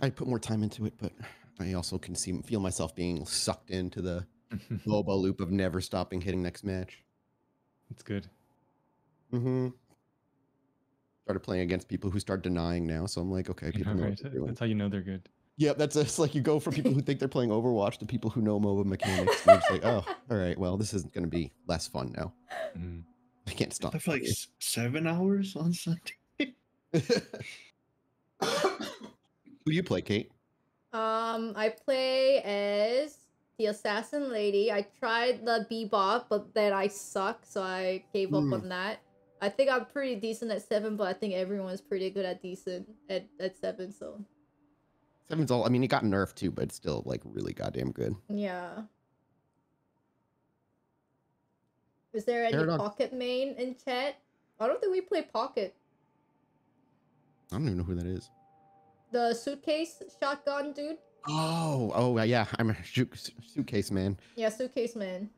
I put more time into it, but I also can see feel myself being sucked into the MOBA loop of never stopping hitting next match. It's good. Mm-hmm. Started playing against people who start denying now, so I'm like, okay, people know, know right? what. That's how you know they're good. Yeah, that's it's like you go from people who think they're playing Overwatch to people who know MOBA mechanics. And you're just like, oh, all right, well, this isn't going to be less fun now. Mhm. I can't stop. I feel like seven hours on Sunday. who do you play, Kate? Um, I play as the assassin lady. I tried the bebop, but then I suck, so I gave up Hmm. on that. I think I'm pretty decent at seven, but I think everyone's pretty good at decent at, at seven, so Seven's all. I mean, it got nerfed too, but it's still like really goddamn good. yeah. Is there any Paradox- pocket main in chat? I don't think we play pocket. I don't even know who that is. The suitcase shotgun dude? Oh, oh yeah, I'm a suitcase man. Yeah, suitcase man.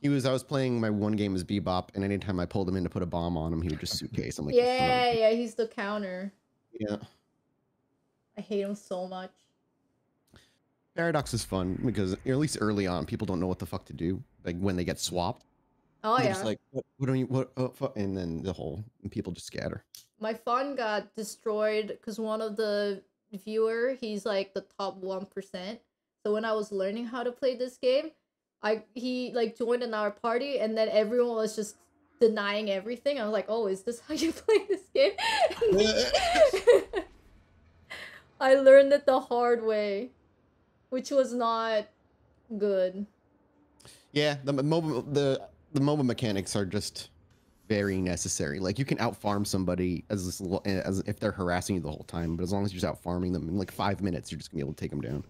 He was. I was playing my one game as Bebop, and anytime I pulled him in to put a bomb on him, he would just suitcase. I'm like, "You son of a Yeah, yeah, he's the counter. Yeah. I hate him so much. Paradox is fun because at least early on, people don't know what the fuck to do. Like when they get swapped, Oh they're yeah. just like, what, what do you, what, oh, fuck, and then the whole, and people just scatter. My phone got destroyed because one of the viewer he's like the top 1% so when i was learning how to play this game i he like joined in our party and then everyone was just denying everything. I was like oh is this how you play this game? I learned it the hard way which was not good. Yeah, the mobile, the the MOBA mechanics are just very necessary. Like you can out farm somebody as this as if they're harassing you the whole time, but as long as you're just out farming them in like five minutes, you're just gonna be able to take them down.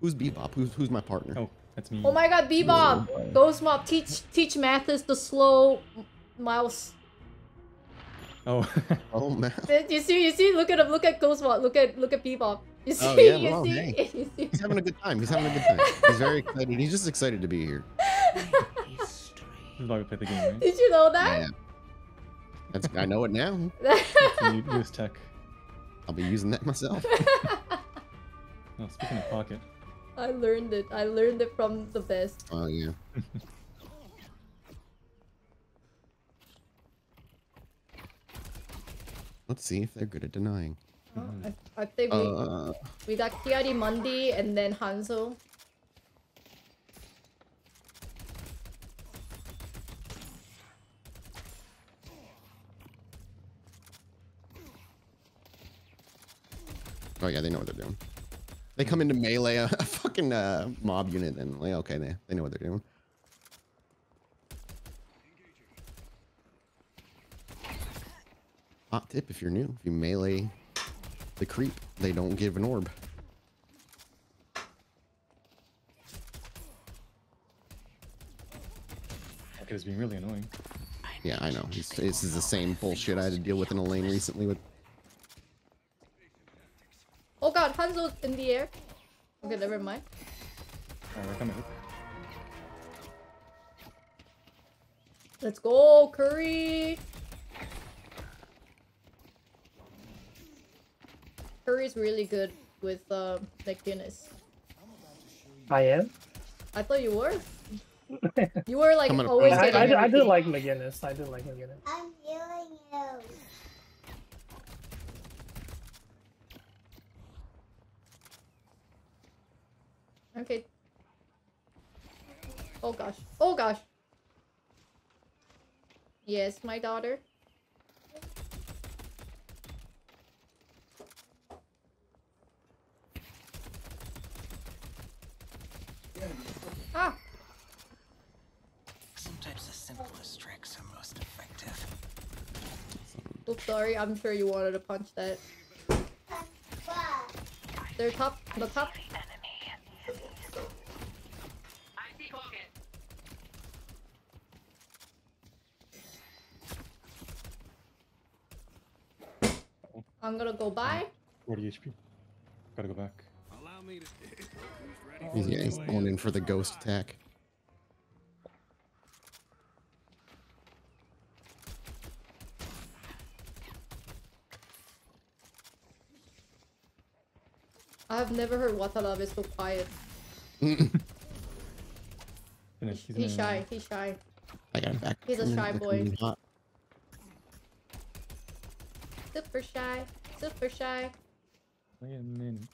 Who's Bebop? Who's who's my partner? Oh, that's me. oh my god bebop ghost mob teach teach mathis the slow m- mouse Oh, Oh man, You see, you see, look at him, look at Ghost Mob. look at look at Bebop. You oh, see, Oh, yeah, you well, see, hey. you see. he's having a good time. He's having a good time. He's very excited. He's just excited to be here. this is why we play the game, right? Did you know that? Yeah, that's I know it now. It's the new- newest tech. I'll be using that myself. Oh, speaking of pocket, I learned it. I learned it from the best. Oh yeah. Let's see if they're good at denying. Oh, I, I think we, Uh, we got Kiari Mundi and then Hanzo. oh yeah, they know what they're doing. They come into melee a, a fucking uh, mob unit and like okay, they they know what they're doing. Hot tip if you're new, if you melee the creep, they don't give an orb. pocket is being really annoying. Yeah, I know. He's, this is the same bullshit I had to deal with in a lane recently with Oh god, Hanzo's in the air. Okay, never mind. Oh, we're coming. Let's go, Curry. Curry's really good with uh, McGinnis. I am. I thought you were. You were like always I'm I, getting. I, do- I do everything. like McGinnis. I do like McGinnis. I'm healing you. Okay. Oh gosh. Oh gosh. Yes, my daughter. Ah! Sometimes the simplest tricks are most effective. Oops, sorry. I'm sure you wanted to punch that. They're top. The top. I'm gonna go by. 40 HP. Gotta go back. He's, yeah, he's going in for the ghost attack. I've never heard Watanabe so quiet. he's shy, he's shy. I got him back. He's a shy boy. Super shy, super shy. Wait a minute.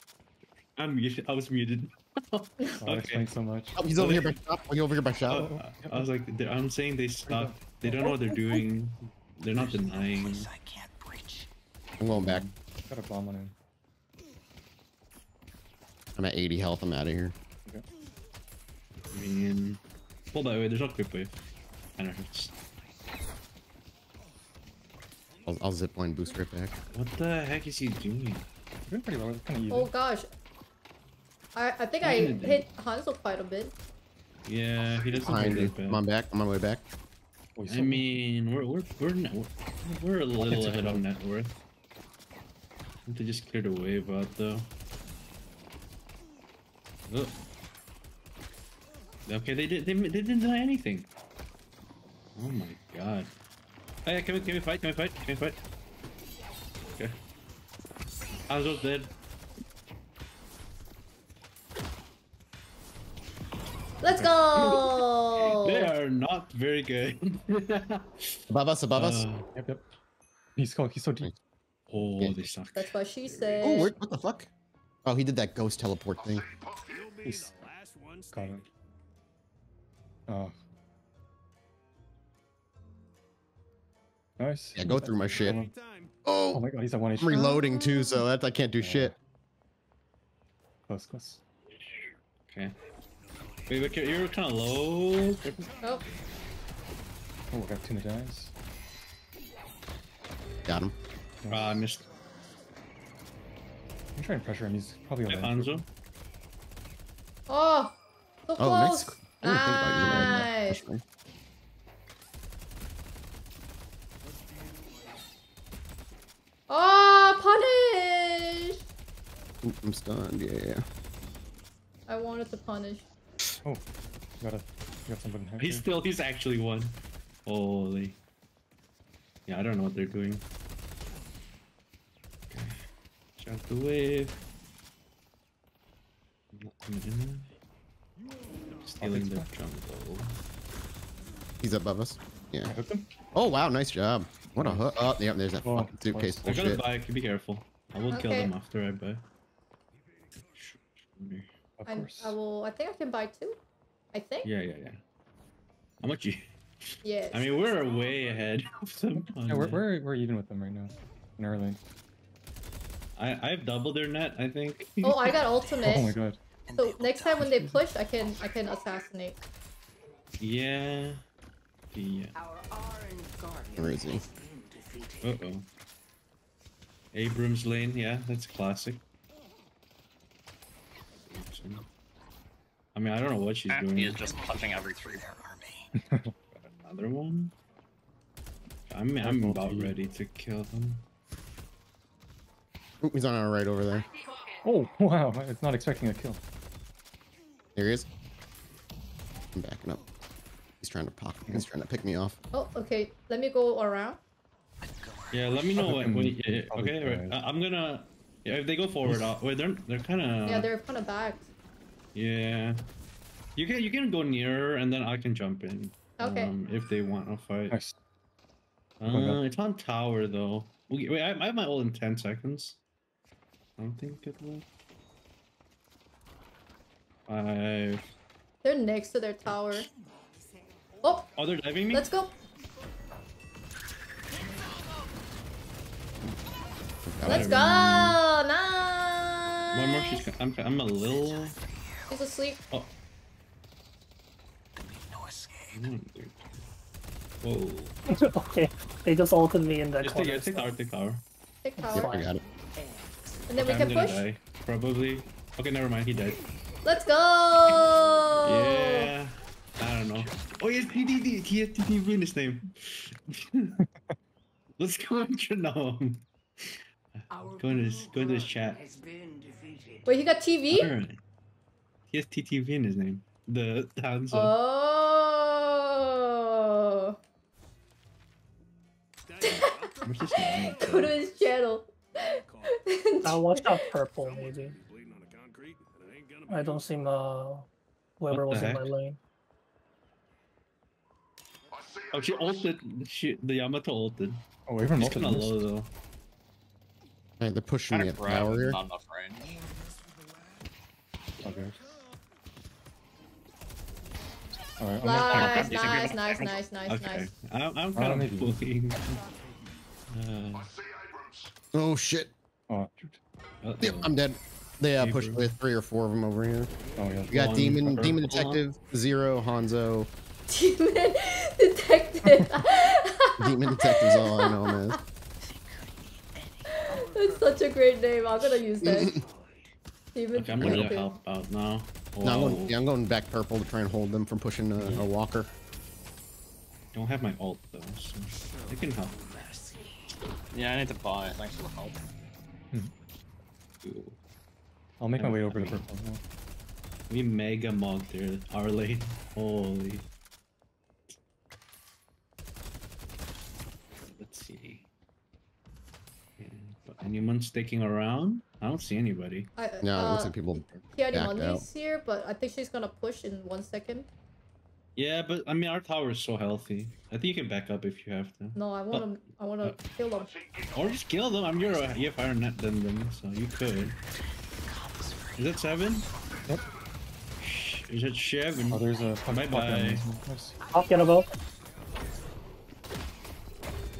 I'm, I was muted. Oh, that Okay. explains so much. Oh, he's over here by shop. Are you over here by shop? Uh, I was like, I'm saying they stopped. They don't know what they're doing. They're not denying. I can't breach. I'm going back. Got a bomb on him. I'm at 80 health. I'm out of here. I mean, hold that way. There's no quick wave. I know. It's, I'll, I'll zip line boost right back. what the heck is he doing? We're doing pretty well. It's kind of easy. Oh gosh. I I think I hit Hansel quite a bit. Yeah, he doesn't play Behind you. that I'm on back. I'm on my way back. Oh, I mean, we're we're we're net, we're a little ahead okay. on net worth. Need to just cleared the wave out though. Ugh. Okay, they did they, they didn't deny anything. Oh my god. Oh, hey, can we can we fight? Can we fight? Can we fight? Okay. Hanzo's dead. Let's go. They are not very good. Above us. Above us. Uh, Yep, yep. He's so he's so deep. oh, Yeah. they suck. That's what she said. Oh, where, what the fuck? Oh, he did that ghost teleport thing. He's got him. Oh. Nice. Yeah, go through my shit. Oh Oh, my god, he's at one I'm reloading too, so that I can't do shit. Close, close. Okay. Wait, wait, you're kind of low. Oh, Oh, we got tuna dies. Got him. Ah, I missed. I'm trying to pressure him. He's probably on alive. Hanzo. oh, so Oh, close. nice. Think about you. Nice. Oh, punish! Ooh, I'm stunned. Yeah, Yeah. I wanted to punish. Oh, got a, got somebody in He's still, he's actually one. Holy. Yeah, I don't know what they're doing. Okay. Shout the wave. Stealing the jungle. He's above us. Yeah. I hooked. Oh wow, nice job. What a hook. Oh, yeah, there's that Oh, fucking suitcase close. They're gonna buy, be careful. I will kill Okay. them after I buy. Of I, course. I will. I think I can buy two. I think. Yeah, yeah, yeah. How much you? Yes. I mean, we're way ahead of them. on Yeah, we're, we're, we're even with them right now. In our lane. I I've doubled their net. I think. oh, I got ultimate. Oh my god. So next time when they push, I can I can assassinate. Yeah. Yeah. Orange guardian Where is he? has been defeated. Uh oh. Abrams Lane, yeah, that's classic. I mean, I don't know what she's doing. He doing. is just punching every three. Their army. Another one? I'm, I'm about ready to kill them. Ooh, he's on our right over there. Oh, wow. I was not expecting a kill. There he is. I'm backing up. He's trying to pop. He's trying to pick me off. Oh, okay. Let me go around. Yeah, let me know when, when yeah, okay, right. I- I'm gonna, yeah, if they go forward, I'll, wait, they're, they're kind of, yeah, they're kind of backed. Yeah. You can, you can go nearer and then I can jump in. Okay. Um, if they want to fight. Nice. Uh, my God. it's on tower though. Wait, wait, I, I have my ult in 10 seconds. I don't think it will. Five. They're next to their tower. Oh, Oh, they're diving me? let's go. Let's it. go. One more. She's, I'm, I'm a little. He's asleep. Oh. No escape. dude. Whoa. okay, they just ulted me in the Just take, corner. yeah, take tower, take tower. Take Yep, tower. I got it. And then we can I'm gonna push. die. Probably. Okay, never mind. He died. Let's go. Yeah. I don't know. Oh, he has TTV. He has TTV in his name. Let's go and Genome. Our Go into his, go into his chat. Has been defeated. Wait, he got TV? Alright. He has TTV in his name. The Hanzo. Oh. Where's his name? Go to his channel. I'll watch out purple maybe. I don't see uh, whoever was the in my heck? lane. Oh, she ulted. She, the Yamato ulted. Oh, even She's kind of multiple. low though. Hey, they're pushing Trying me to at grab tower him, here. not enough range. Okay. Alright, Nice, nice, nice, nice, nice, Okay, nice. I'm, I'm Uh, kind maybe. of bullying. Uh, Oh shit! Oh, shoot. Yep, uh-oh. I'm dead. They uh, pushed with three or four of them over here. Oh, yeah. We got One demon, purple, demon detective, zero, Hanzo. Demon detective. Demon detective's all I know, man. That's such a great name. I'm gonna use that. Demon Okay, I'm gonna help out now. No, I'm going, yeah, I'm going back purple to try and hold them from pushing uh, a, a walker. Don't have my ult though, so I can help. Yeah, I need to buy. Thanks for the help. Hmm. Ooh. I'll make my way over to purple. We mega mugged their our lane. Holy. Let's see. Yeah, but anyone sticking around? I don't see anybody. I, No, it uh, looks like people. Kiadi backed Money's here, but I think she's gonna push in one second. Yeah, but I mean our tower is so healthy. I think you can back up if you have to. No, I wanna, I wanna uh, kill them. Or just kill them. I'm you're a, you have higher net than them, so you could. Is that seven? Yep. Is it seven? Oh, there's a Bye bye. Nice. I'll get about.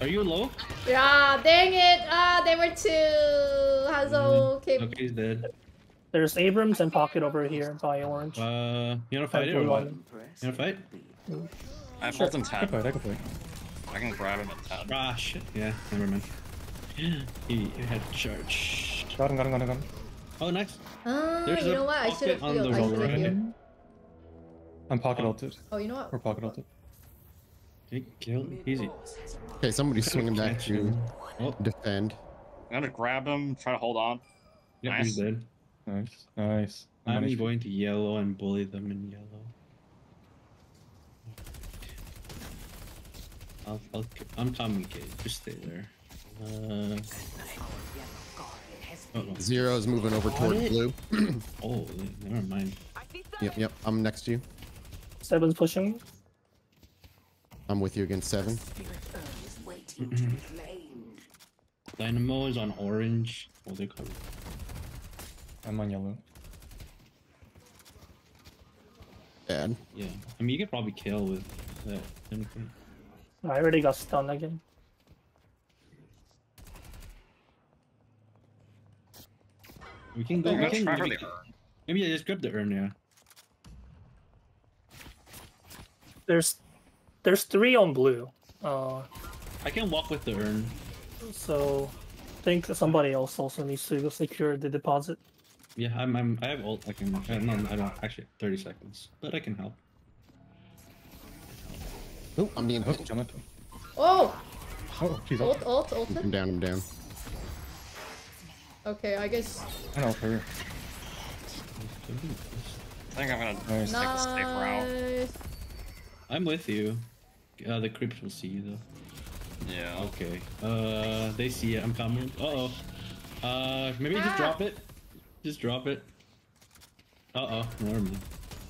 Are you low? Yeah, dang it! Ah, they were two. Hazo came. Okay, he's dead. There's Abrams and Pocket over here by orange. Uh, you wanna fight it or what? You wanna fight? I have Sure. ult in I can 10. fight, I can fight. I can grab him at 10. Ah, shit. Yeah, never mind. He had charge. Got him, got him, got him, got him. Oh, nice. Ah, There's you a know what? I should have pocket on healed. the I should have right. healed. I'm pocket Oh. ulted. Oh, you know what? We're pocket ulted. Okay, kill. Easy. Okay, somebody's swinging back Catch to him. Oh, defend. I'm gonna grab him, try to hold on. yeah, he's Nice. dead. Nice, nice. I'm I'm on HP. going to yellow and bully them in yellow. I'll, I'll, I'm coming, Kate. Just stay there. Uh, oh, Zero's moving over toward blue. oh, never mind. Yep, yep. I'm next to you. Seven's pushing. I'm with you against seven. Dynamo is on orange. Oh, they're covered. I'm on yellow. Bad. Yeah, I mean, you could probably kill with that. anything. I already got stunned again. We can go. I'm We can maybe, the urn. maybe I just grab the urn. Yeah. There's there's three on blue. Uh, I can walk with the urn. So I think somebody else also needs to secure the deposit. Yeah, I'm. I'm I have ult. I can. Uh, no, I don't. Actually, 30 seconds. But I can help. Oh, I'm being Oh, pinched. Jonah. Oh, Oh, she's ult, ult. ult, I'm down. I'm down. Okay, I guess. I know her. I think I'm gonna Nice. take the safe route. I'm with you. Uh, the creeps will see you though. Yeah. Okay. Uh, they see it. I'm coming. Uh oh. Uh, maybe just Ah. drop it. Just drop it. Uh oh. Never mind.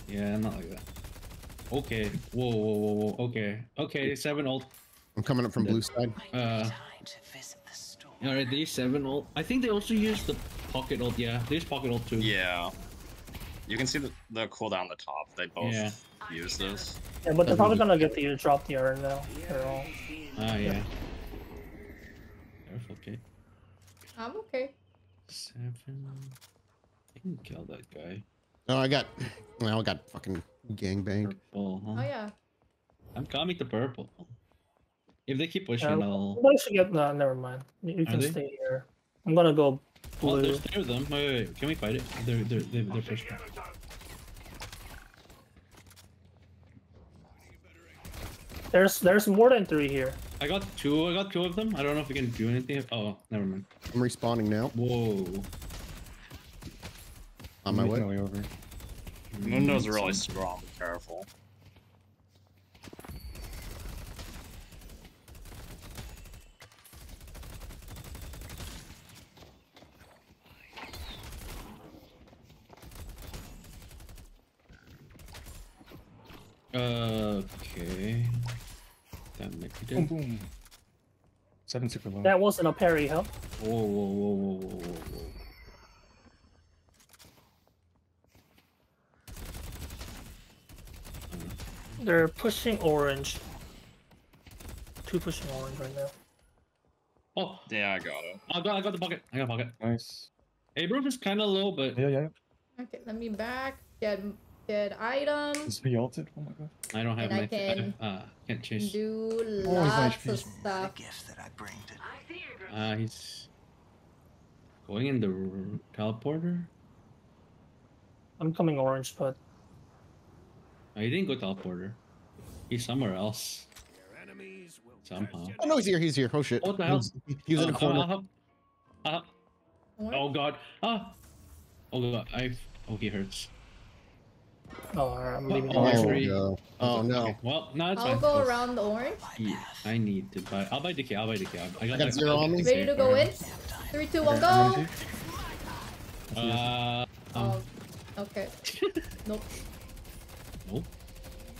Yeah, not like that. Okay. Whoa, whoa, whoa, whoa. Okay. Okay. Seven old. I'm coming up from blue side. Uh. Alright, they seven old. I think they also use the pocket old. Yeah, they use pocket old too. Yeah. You can see the, the cooldown at the top. They both Yeah. use this. Yeah, but they're Doesn't probably do- gonna get the drop the urn now. They're all- Ah, yeah. Careful, okay. I'm okay. Seven. I can kill that guy. Oh, I got. Well, I got fucking gangbanged. Purple, huh? Oh yeah. I'm coming to purple. If they keep pushing, Yeah, I'll. Somebody should get. No, never mind. You, you can stay here. I'm gonna go Oh, there's three of them. Wait, wait, wait. Can we fight it? They're they're they're, they're pushing. There's there's more than three here. I got two. I got two of them. I don't know if we can do anything. Oh, never mind. I'm respawning now. Whoa. On my way. way over. Mundo's really strong. Be careful. Uh, okay. That might be Boom boom. Seven super low. That wasn't a parry, huh? Whoa, whoa, whoa, whoa, whoa, whoa, whoa. They're pushing orange. Two pushing orange right now. Oh, Yeah, I got it. I got, I got the bucket. I got a bucket. Nice. Abrams is kind of low, but Yeah, yeah. Okay, let me back. Get get items. Is he ulted? Oh my god. I don't have And I my. can uh, can't chase. Do he's lots HP. of stuff. Gifts that I bring to Uh, he's going in the r- teleporter. I'm coming orange, but Oh, he didn't go teleporter. He's somewhere else their enemies somehow. Oh no, he's here. He's here. Oh shit. What the hell? He's, he was in a Uh, corner. uh, uh, uh, Orange? oh god. Ah. Oh god. I. Oh, he hurts. Oh, I'm leaving. Oh, orange. Oh, three. no. Oh no. Okay, Well, no, it's I'll fine. go around the orange. Yeah, I need to buy. I'll buy the key. I'll buy the key. I got, got zero on me. Ready to go in? Three, two, one, go! Uh, um, Oh, okay. Nope. nope.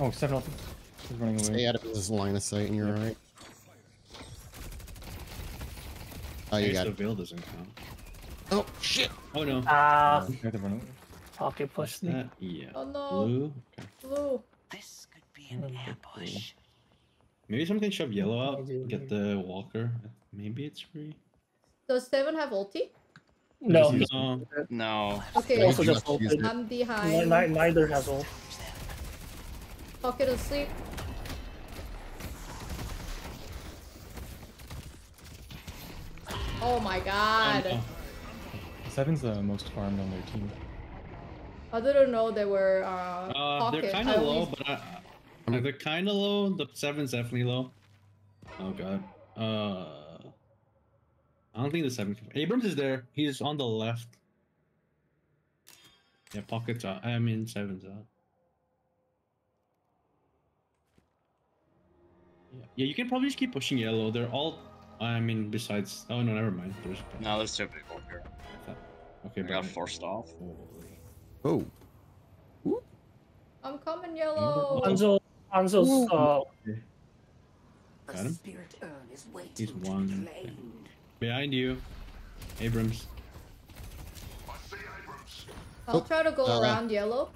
Oh, seven ulted. He's running Stay away. out of his line of sight, and you're alright. Oh, I you guess got the it. veil doesn't count. Oh shit. Oh no. Ah, You have to run away. pocket push me. that? Yeah. Oh no. Blue. Okay. Blue. This could be an ambush. Maybe someone can shove yellow out. Maybe, Get the walker. Maybe it's free. Does Seven have ulti? No, no. Um, no. Okay, also just must use ulted. it. I'm behind. ni- neither has ult. Pocket asleep. Oh my um, god. Oh, Seven's the most farmed on their team. I didn't know they were uh. Uh, they're kind I of only- low, but I, uh, they're kind of low. The seven's definitely low. Oh god. Uh, I don't think the seven. Can... Abrams is there. He's on the left. Yeah, pockets out. I mean, seven's out. Yeah, yeah. You can probably just keep pushing yellow. They're all. I mean, besides. Oh no, never mind. There's. No, there's two people here. Okay, I got forced off. Oh. I'm coming yellow. Hanzo, Hanzo's uh, The Got him? spirit urn is waiting He's one. be. Behind you, Abrams. I'll try to go Uh, around yellow.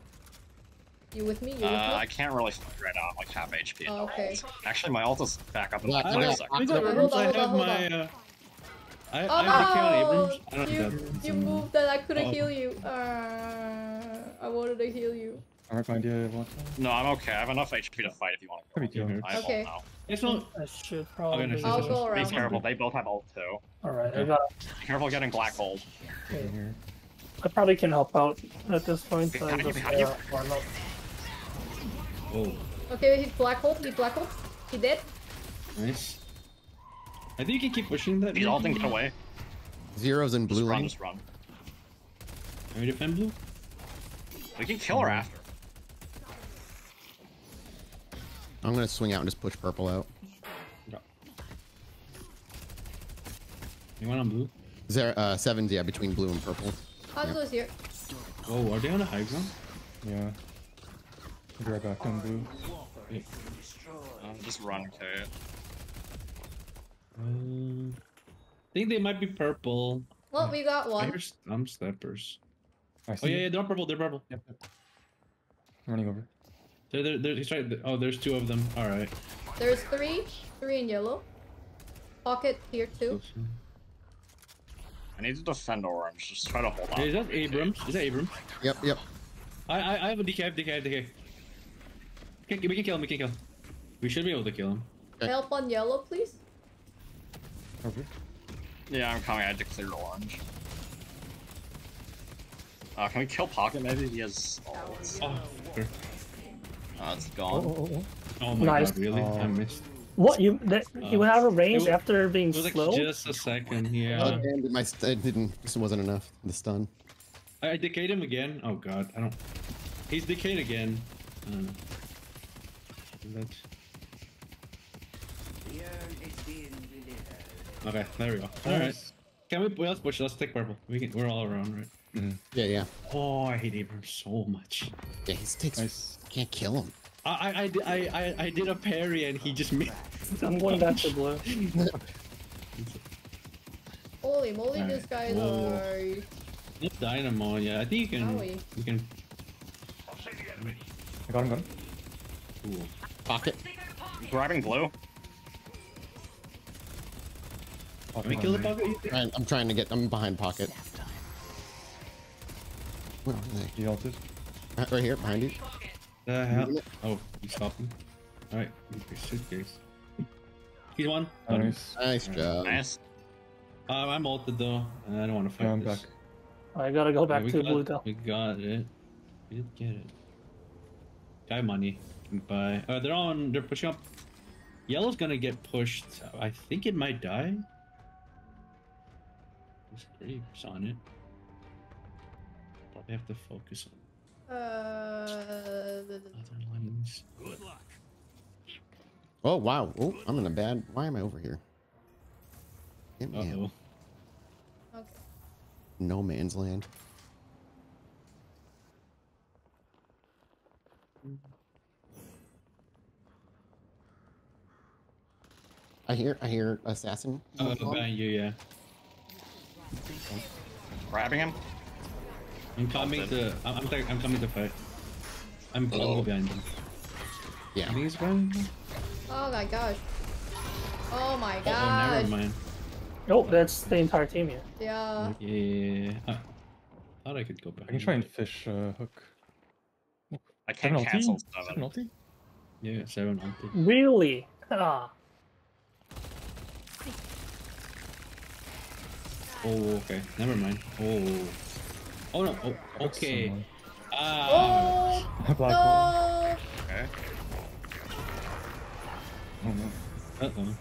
You with me? You with Uh, me? I can't really fight right now. I'm like half HP. Oh, okay. Actually, my ult is back up in Black, like I 20 black. seconds. We got Hold Abrams. on, I hold have my. Uh, I, Oh I have no! Abrams. I don't You, you moved that I couldn't Oh. heal you. Uh, I wanted to heal you. I have no idea what. No, I'm okay. I have enough HP to fight if you want to Could be go. killed. I have Okay. ult now. It's not. I should probably. no, I'll This go is- Be careful. They both have ult too. All right, I got. Be careful getting black gold. Over here. I probably can help out at this point. Behind I'm you, just, behind you. uh, warm. Oh, Okay, he's black hole. He's black hole. He dead. nice. I think you can keep pushing that. He's ulting, get away. Zeros in Just blue run, lane. just run. Can we defend blue? We can kill her after. I'm gonna swing out and just push purple out. You want on blue? Zero, uh, sevens, yeah, between blue and purple. Hanzo's here. Oh, are they on the high ground? Yeah. I'll be right back on blue. Um, just run, okay. Uh, I think they might be purple. Well, we got I one. hear some steppers. I Oh yeah, yeah, they're purple. They're purple. Yep, yep. I'm running over. They're, they're, they're, he's right. Oh, there's two of them. All right. There's three. Three in yellow. Pocket here too. I need to defend orange. Just try to hold on. Hey, is that Abrams? Is that Abrams? Yep, yep. I, I, I have a DK. I have DK. I have DK. We can, we can kill him. We can kill him. We should be able to kill him. Okay. Help on yellow, please. Over. Yeah, I'm coming. I had to clear orange. Uh, can we kill Pocket maybe? He has ult. Oh, sure. Uh, it's Oh, gone. oh, oh, oh. oh my Nice. god, really? I Oh. missed. What you that you Uh, have a range it after being It was like slow? just a second. Yeah. Oh, damn, my st- it didn't. This wasn't enough. The stun. I, I decayed him again. Oh god, I don't. He's decayed again. Uh, that's... The urn is being delivered. Okay, there we go. All right. Can we? Let's push. Let's take purple. We can. We're all around, right? Mm-hmm. Yeah, yeah. Oh, I hate Abrams so much. Yeah, he takes. Nice. Can't kill him. I, I, I, I, I did a parry and he just made. I'm going back to blue. Holy moly, Alright. these guys Whoa. are. It's dynamo, yeah. I think you can. Owie. You can. I got him, got him. Cool. Pocket. Grabbing blue. Let me kill the pocket. you think? Trying- I'm trying to get. I'm behind pocket. Where are they? He ulted. Uh, Right here, behind you. The hell? Oh, you stopped him. Alright, your suitcase. He's one. Got. Nice. Nice job. Nice. Um, I'm ulted though. and I don't want to fight Yeah, I'm this. back. I gotta go back we to got, blue though. We got it. We did get it. Guy money. Bye. Uh, they're on. They're pushing up. Yellow's gonna get pushed. I think it might die. There's creeps on it. Probably have to focus on Uh, the- the- other lanes. Oh wow. Oh, I'm in a bad. Why am I over here? Get me Uh out. oh. okay. No man's land. I hear. I hear assassin. Uh, behind you, yeah. Grabbing him. I'm coming to. I'm. I'm, I'm coming to fight. I'm I'll behind him. Yeah. think he's behind them. Oh my gosh. Oh my Oh, oh, never mind. Oh, that's the entire team here. Yeah. Yeah. Uh, thought I could go back. I can try and fish uh, hook. I can't Seven ulti? cancel Seven seven. ulti? Yeah, seven ulti. Really? Ah. Oh, okay. Never mind. Oh. Oh no. Oh, okay. Someone. Ah. Oh Black hole. no! Okay. Oh no. Uh oh.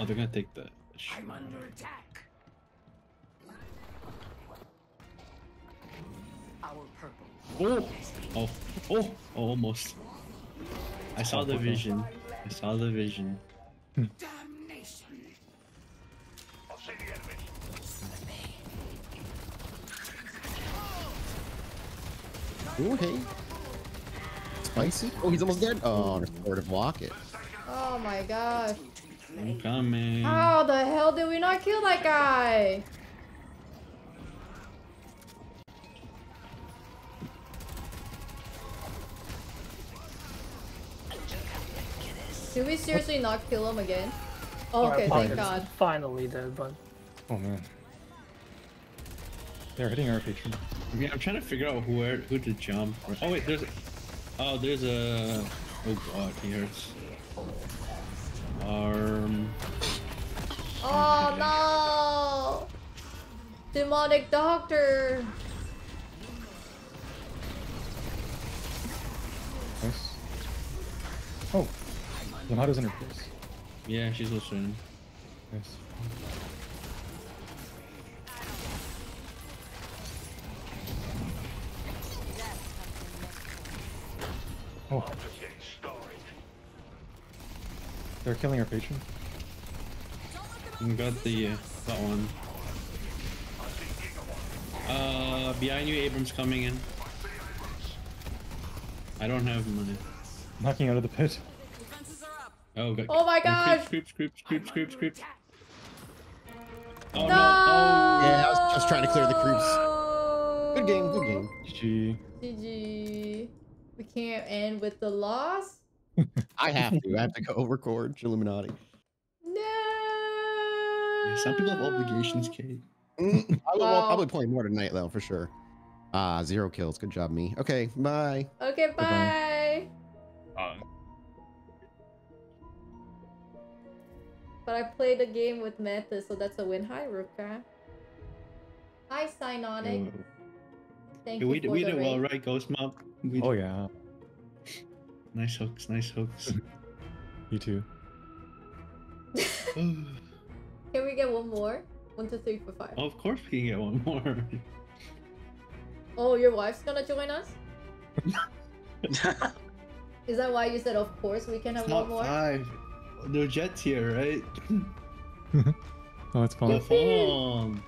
Oh, they're gonna take the. I'm under attack. Our purple. Oh. Oh. Oh. Almost. I saw the vision. I saw the vision. Ooh, hey. Spicy. Oh, he's almost dead. Oh, restorative locket. Oh my gosh. I'm coming. How the hell did we not kill that guy? Did we seriously not kill him again? Oh, Alright, okay, thank god. Finally dead, but Oh man. They're hitting our patron. Yeah, I'm trying to figure out where who to jump. Oh wait, there's. Oh, there's a. Oh god, he hurts. Arm. Oh no! Demonic doctor! Nice. Oh. Yamato's in her place. Yeah, she's listening. Nice. Oh. They're killing our patron. You got the uh, that one. Uh, behind you, Abrams coming in. I don't have money. Knocking out of the pit. Oh, got, Oh my gosh! Creeps, creeps, creeps, creeps, creeps, creeps. Oh No! no! Oh, Yeah, I was just trying to clear the creeps. Good game. Good game. GG. GG. We can't end with the loss? I have to. I have to go record Illuminati. No! some people have obligations, Kate. Mm, I will Wow. probably play more tonight though, for sure. Ah, zero kills. Good job, me. Okay, bye. Okay, bye! Uh, But I played a game with Meta, so that's a win. Hi, Ruka. Hi, Sinonic. Oh. Thank Yeah, you we, for we the did well, right, Ghost Mob? We Oh yeah. Nice hooks, nice hooks. You too. Can we get one more? One, two, three, four, five. oh, of course we can get one more. Oh, your wife's gonna join us? Is that why you said, of course, we can have It's one not more? five. No Jets here, right? Oh, it's Go fun.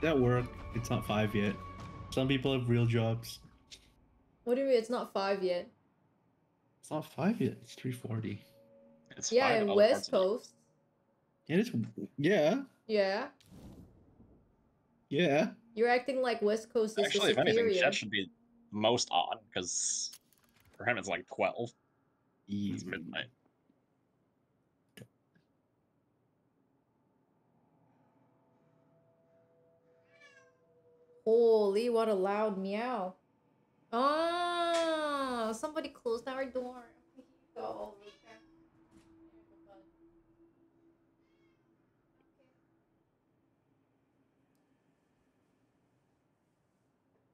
Fawn. That work. It's not five yet. Some people have real jobs. What do you mean it's not five yet? It's not five yet. It's three forty. It's Yeah, five in West parts of the- Coast. Yeah, it's yeah, Yeah. yeah. You're acting like West Coast is Actually, if anything, superior. Chet should be most on because for him it's like twelve. It's midnight. Holy, what a loud meow. Ah, somebody closed our door. Go.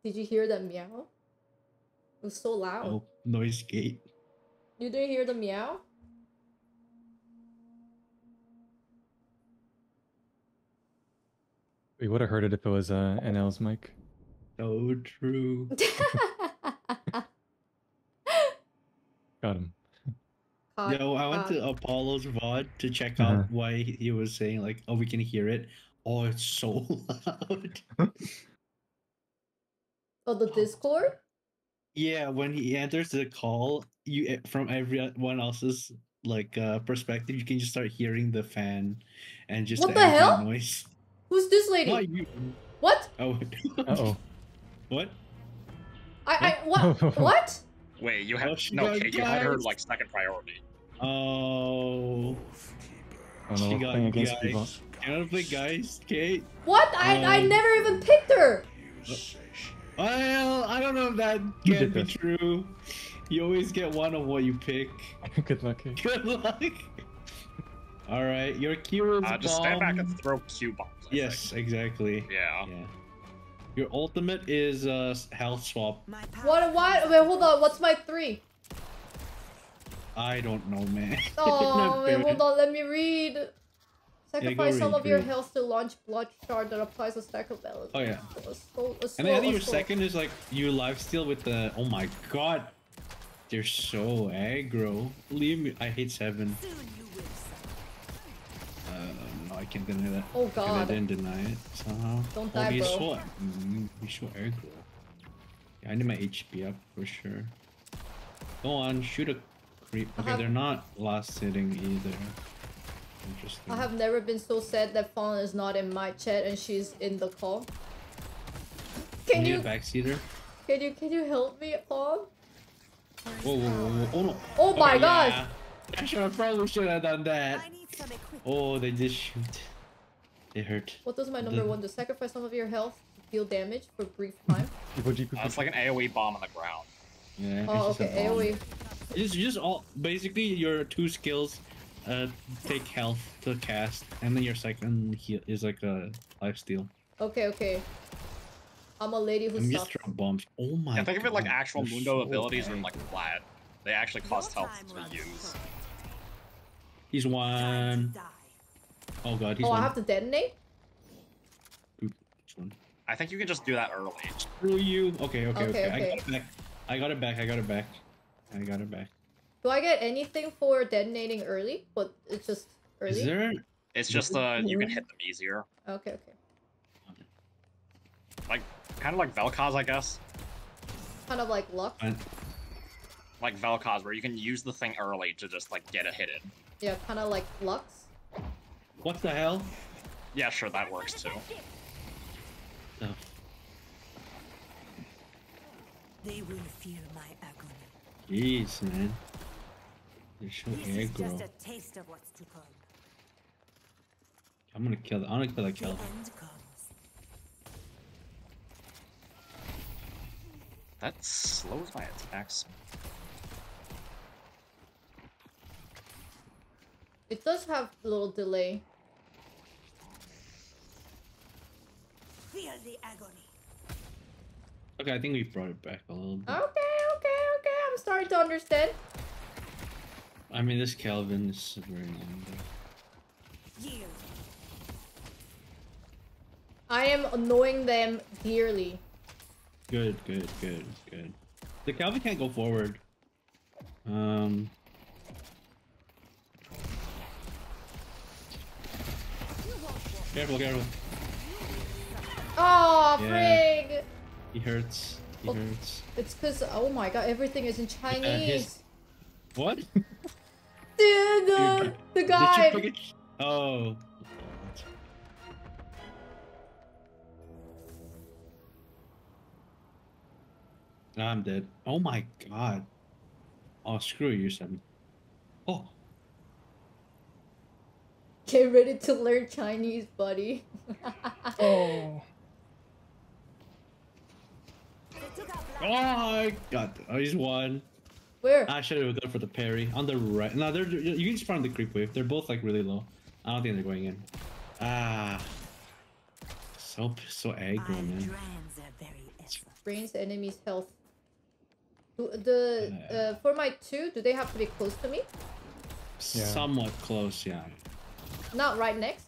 Did you hear that meow? It was so loud. Oh, noise gate. You didn't hear the meow? We would have heard it if it was uh, NL's mic. So true. Got him. Caught- Yo, I went caught. to Apollo's VOD to check Uh-huh. out why he he was saying like, oh, we can hear it. Oh, it's so loud. Oh, the Discord? yeah, when he enters the call, you eh, from everyone else's like uh perspective, you can just start hearing the fan and just What the the hell? noise. Who's this lady? Not you. What? Oh, Uh oh. what? I, I what? what? Wait, you Oh, had she no, got Kate, you had her like second priority. Oh, Oh she no, got playing against people. guys. Can I play guys, Kate? What? I I Um, never even picked her. Well, I don't know if that can did be this. true. You always get one of what you pick. Good luck. Kate. Good luck. All right, your keyword Uh, just stand back and throw Q bombs. I Yes, exactly. Yeah. Yeah. Your ultimate is uh health swap. My power What? What? Wait, hold on. What's my three? I don't know, man. Oh, wait, Not hold on. Let me read. Sacrifice some read, of your health to launch blood shard that applies a stack of balance. Oh yeah. A slow, a And slow, then I think your slow. second is like you live steal with the. Oh my god, they're so aggro. Believe me, I hate seven. soon you will suffer. No, I can't deny that. Oh And I didn't deny it somehow. Don't oh, die, he's bro. so, mm, he's so aggro. Yeah, I need my HP up for sure. Go on, shoot a creep. Okay, have- they're not last sitting either. Interesting. I have never been so sad that Fawn is not in my chat and she's in the call. Can Need you a backseater? can you can you help me, Fawn? Whoa, whoa, whoa, whoa. Oh no. Oh my Okay, gosh. yeah. I should have probably should have done that. I need some equipment. Oh, they did shoot. They hurt. What does my number The- one do? Sacrifice some of your health to deal damage for brief time. People Uh, it's like an AoE bomb on the ground. Yeah. oh, it's just a okay. AoE. It's just all basically your two skills uh take health to cast and then your second heal is like a life steal. Okay, okay. I'm a lady who I'm just sucks. bombs. Oh my Yeah, think of it like actual Mundo so abilities bad. are like flat. They actually cost health to use. short. He's Time to one. die. Oh god, he's Oh, one. I have to detonate? I think you can just do that early. Screw you. Okay, okay, okay. Okay, I got it back. I got it back. I got it back. I got it back. Do I get anything for detonating early? But it's just early? Is there? It's just uh, you can hit them easier, Okay, okay. Like, kind of like Vel'Koz, I guess. Kind of like luck. I- Like Vel'Koz, where you can use the thing early to just like get a hit in. Yeah, kind of like Lux. What the hell? Yeah, sure, that works too. The They will feel my agony. Jeez, man. They're so This is just a taste of what's to come. I'm gonna kill. I'm gonna kill that The Kelvin. That slows my attacks. It does have a little delay. Feel the agony. Okay, I think we brought it back a little bit. Okay, okay, okay. I'm starting to understand. I mean, this Kelvin is very long. though. Yield. I am annoying them dearly. Good, good, good, good. The Kelvin can't go forward. Um. Careful, careful. Oh, Oh, Yeah. frig! He hurts. He Oh. hurts. It's because, oh my god, everything is in uh, Chinese. What? Dude, the, the Did you guide. pick it? Oh. I'm dead. Oh my god. Oh, screw you, Seven. Oh, Get ready to learn Chinese, buddy. Oh. They took out oh, I got. Oh, he's one. Where? I should have gone for the parry on the right. No, they're you can just run the creep wave. They're both like really low. I don't think they're going in. Ah, so so aggro, man. drain their very essence. Brains enemy's health. Do, the uh, for my two, do they have to be close to me? Yeah. Somewhat close, yeah. Not right next.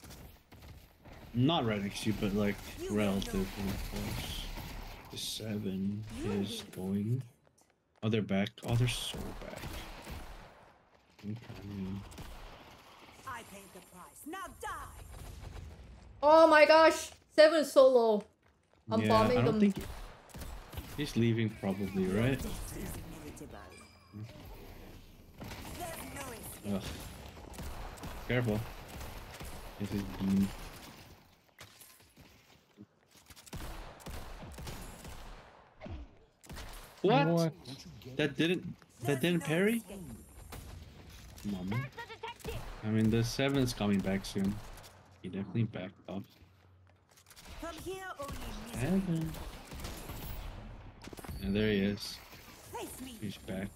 Not right next to you, but like relatively close. The seven is going. Oh, they're back. Oh, they're so back. I'm. I paid the price. Now die. Oh my gosh, seven is so low. I'm yeah, bombing I don't them. think he's leaving probably, right? Death is inevitable. There's no escape. Ugh. Careful. This is beam. What? What? That didn't that didn't parry? escape. Mama. I mean the seven's coming back soon. He definitely backed up. From here only misery. Seven. And there he is. He's back.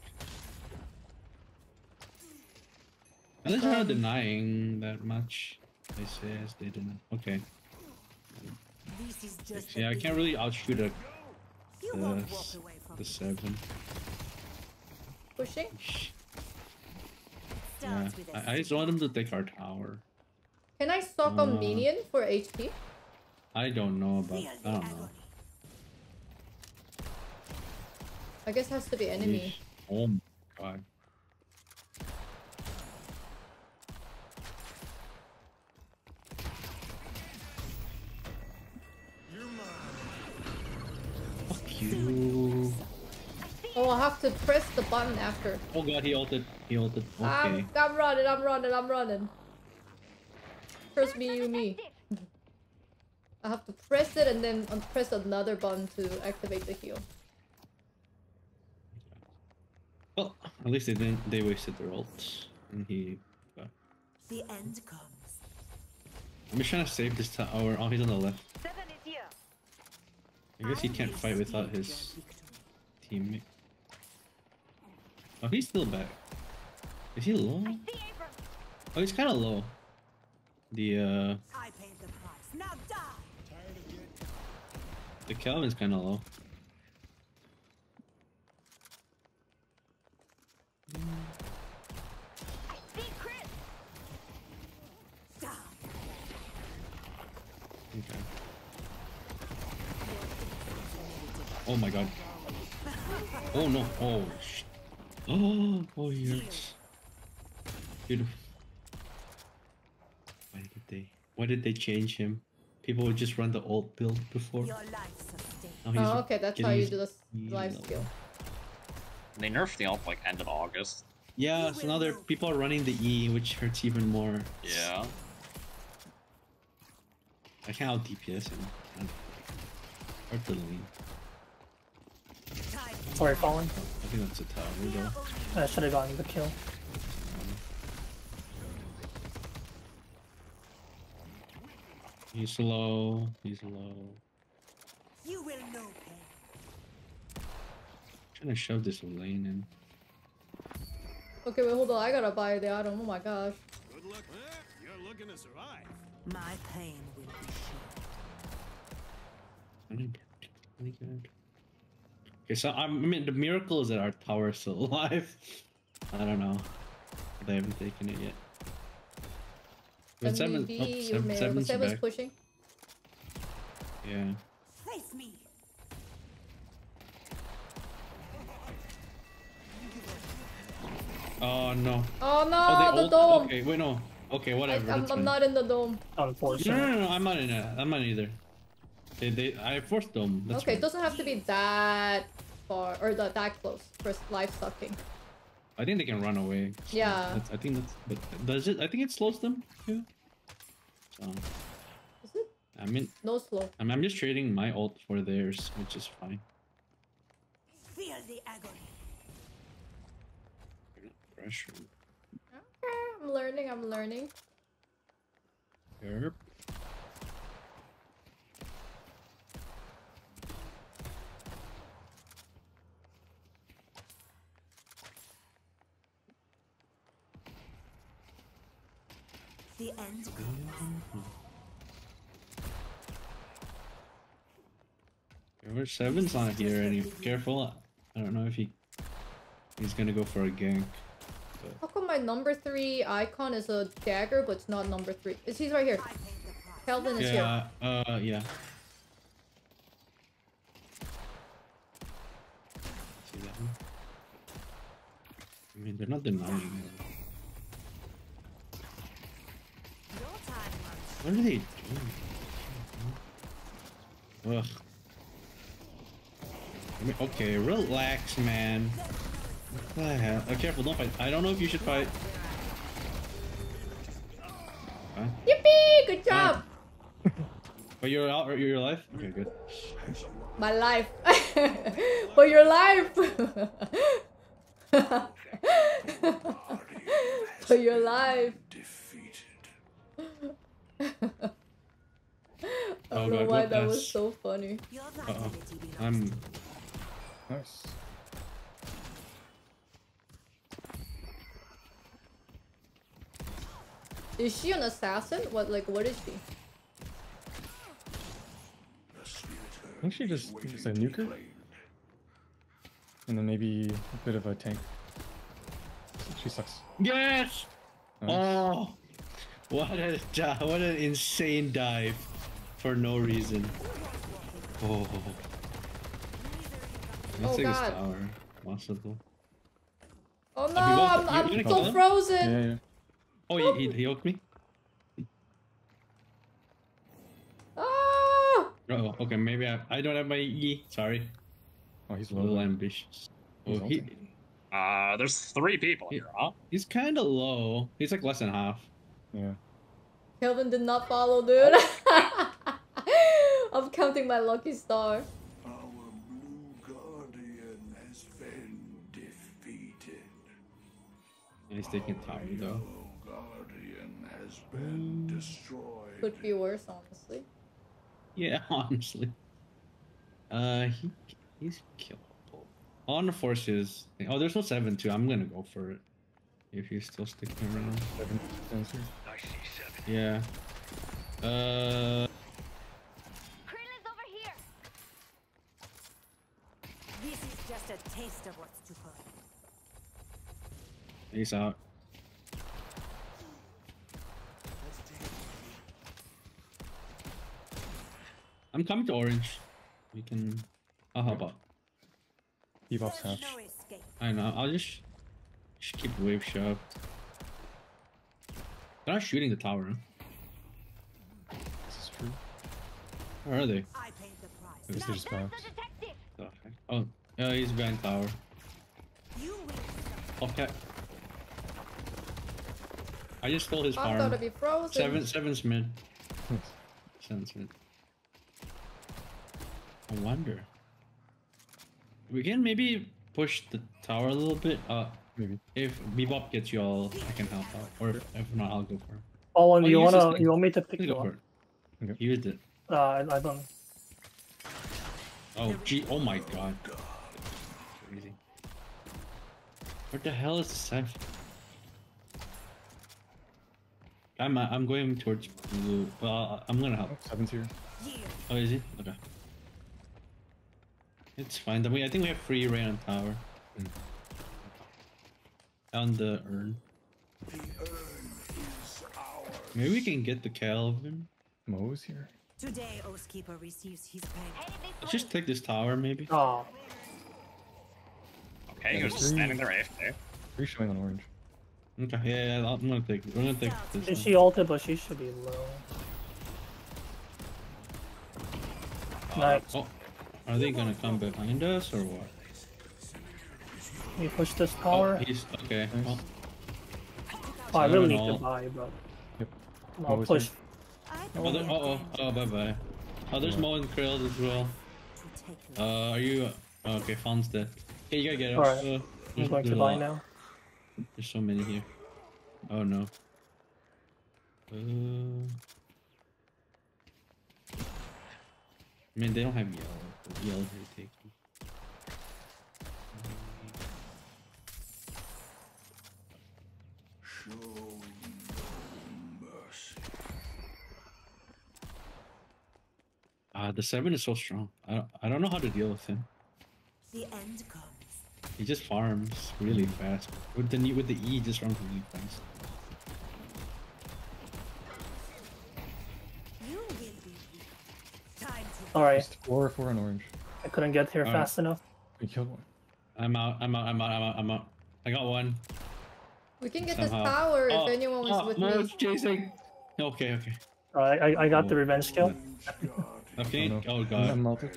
At least they're not denying that much. They say as they didn't. Okay. This is just Yeah, I can't really outshoot a, You the, won't walk away from the seven. Pushing. Yeah, Starts with a I, I just want them to take our tower. Can I stock Uh, on minion for HP? I don't know about. I don't know. I guess it has to be enemy. Oh my god. You. Oh, I have to press the button after. Oh god, he ulted. He ulted. Okay. I'm, I'm running, I'm running, I'm running. First me, you, me. I have to press it and then press another button to activate the heal. Well, at least they didn't. They wasted their ults, and he. got- The end comes. I'm just trying to save this tower. Oh, he's on the left. I guess he can't fight without his teammate. Oh, he's still back. Is he low? Oh, he's kind of low. The uh, the Kelvin's kind of low. Okay. Oh my god. Oh no. Oh sh. Oh, oh he hurts. Dude. Why did they? Why did they change him? People would just run the old build before. Your life sustained. He's Oh, okay, that's how you do the s- life heal. skill. They nerfed the ult like end of August. Yeah, so now there people are running the E, which hurts even more. Yeah. I can't out DPS him. Hard to lean. Time. Sorry, falling. I think that's a tower though. I should have gotten the kill. He's low. He's low. You will know pain. trying to shove this lane in. Okay, wait, hold on. I gotta buy the item. Oh my gosh. Good luck. You're looking to survive. My pain will be shared. Really really good. Okay, so I'm, I mean, the miracle is that our tower is still alive. I don't know. They haven't taken it yet. But seven, MVP, oh, your seven, miracle. seven's Seven's back. pushing. Yeah. Face me. Oh no. Oh no, Oh, the ult- dome. Okay, wait, no. Okay, whatever. I'm, I'm not in the dome. No, no, no, no, I'm not in it. I'm not either. They, they, I forced them. That's okay, it doesn't have to be that far or the, that close for life sucking. I think they can run away. Yeah. That's, I think that's. But does it? I think it slows them too. So Is it? I mean, No slow. I'm, I'm just trading my ult for theirs, which is fine. Feel the agony. Pressure. Okay, I'm learning. I'm learning. Yep. The end comes. Your seven's not here any careful. I don't know if he he's gonna go for a gank. How come my number three icon is a dagger, but it's not number three? Is he's right here? I paid the. Kelvin is here. Yeah, uh yeah. See that one? I mean they're not denying it. Your time runs What are they doing? Ugh. I mean, okay, relax, man. What the hell? Oh, careful, don't fight. I don't know if you should fight. Huh? Yippee! Good job. But you're out, or you're alive? Okay, good. My life. but your life. but your life. I Oh don't know God, why that was so funny. Your Uh-oh. I'm. Nice. Is she an assassin? What like what is she? I think she just is a nuker. And then maybe a bit of a tank. She sucks. Yes! Nice. Oh! What a di- what an insane dive for no reason. Oh. Let's Oh, take this God. tower. Possible. Oh no, both- I'm, I'm you're so kill frozen. Yeah, yeah. Oh, he, he, he hooked me? Ah! Oh, okay, maybe I, I don't have my E. Sorry. Oh, he's A low. little ambitious. He's Oh, he, ulting. Uh, there's three people here, huh? he's kind of low. He's like less than half. Yeah. Kelvin did not follow, dude. I'm counting my lucky star. Our blue guardian has been defeated. And he's taking time, though. Guardian has been destroyed. Could be worse, honestly. Yeah, honestly. Uh, he he's killable. On the forces. Oh, there's no seven two. I'm gonna go for it. If he's still sticking around. Seven stands here. Yeah. Uh, This is just a taste of what's to come. he's out. I'm coming to orange. We can. I'll help out. Bebop's There's hatch. no. I know. I'll just, just keep wave shoved. They're not shooting the tower. Huh? This is true. Where are they? I paid the I guess price. they just bounced. The? Oh, yeah, he's behind tower. You Okay. I just stole his I'm farm. gonna be frozen. Seven, seven's mid. Nice. Seven's mid. I wonder. We can maybe push the tower a little bit. Uh, Maybe. if Bebop gets you all, I can help out. Or if, if not, I'll go for it. Oh, and Oh, you wanna you want me to pick Please you up? for it. Okay. He used it. Uh, I, I don't. Oh, gee. Oh my god. Crazy. What the hell is the seven? I'm, uh, I'm going towards blue. Well, I'm gonna help. Oh, seven's here. Oh, is he? Okay. It's fine. Then we, I think we have free reign on tower. Mm. On the urn. The urn is ours. Maybe we can get the Kelvin. Mo's here. Today, Oathkeeper receives his pay. Let's just take this tower, maybe. Oh, Okay, Yeah, he was just standing there AFK. Three showing on orange. Okay, yeah, yeah, I'm gonna take. We're gonna take this. is one. she ulted? But she should be low. Uh, next? Oh, are they gonna come behind us or what? You push this Oh, tower. he's okay. Nice. Well, Oh, I really need Seven to buy, but Yep. I'll Always push. oh, there, uh oh, oh, bye bye. Oh, there's Mo and Krill as well. Uh, are you? Uh, okay, Fawn's dead. Okay, you gotta get him. Alright. Uh, I'm there's- going to buy lot. now. There's so many here. Oh no. Uh, I mean, they don't have yellow. Yellow here take. Ah, the seven is so strong. I don't, I don't know how to deal with him. The end comes. He just farms really fast. With the with the E, he just runs really fast. You will be weak. Time to All right, Just four, four on orange. I couldn't get here Alright. fast enough. We killed one. I'm out. I'm out. I'm out. I'm out. I'm out. I got one. We can get Somehow. this tower Oh, if anyone was oh, with no, me. it's chasing. Okay, okay. Alright, I, I got the Oh. revenge kill. Okay. no. Oh I'm god. melted.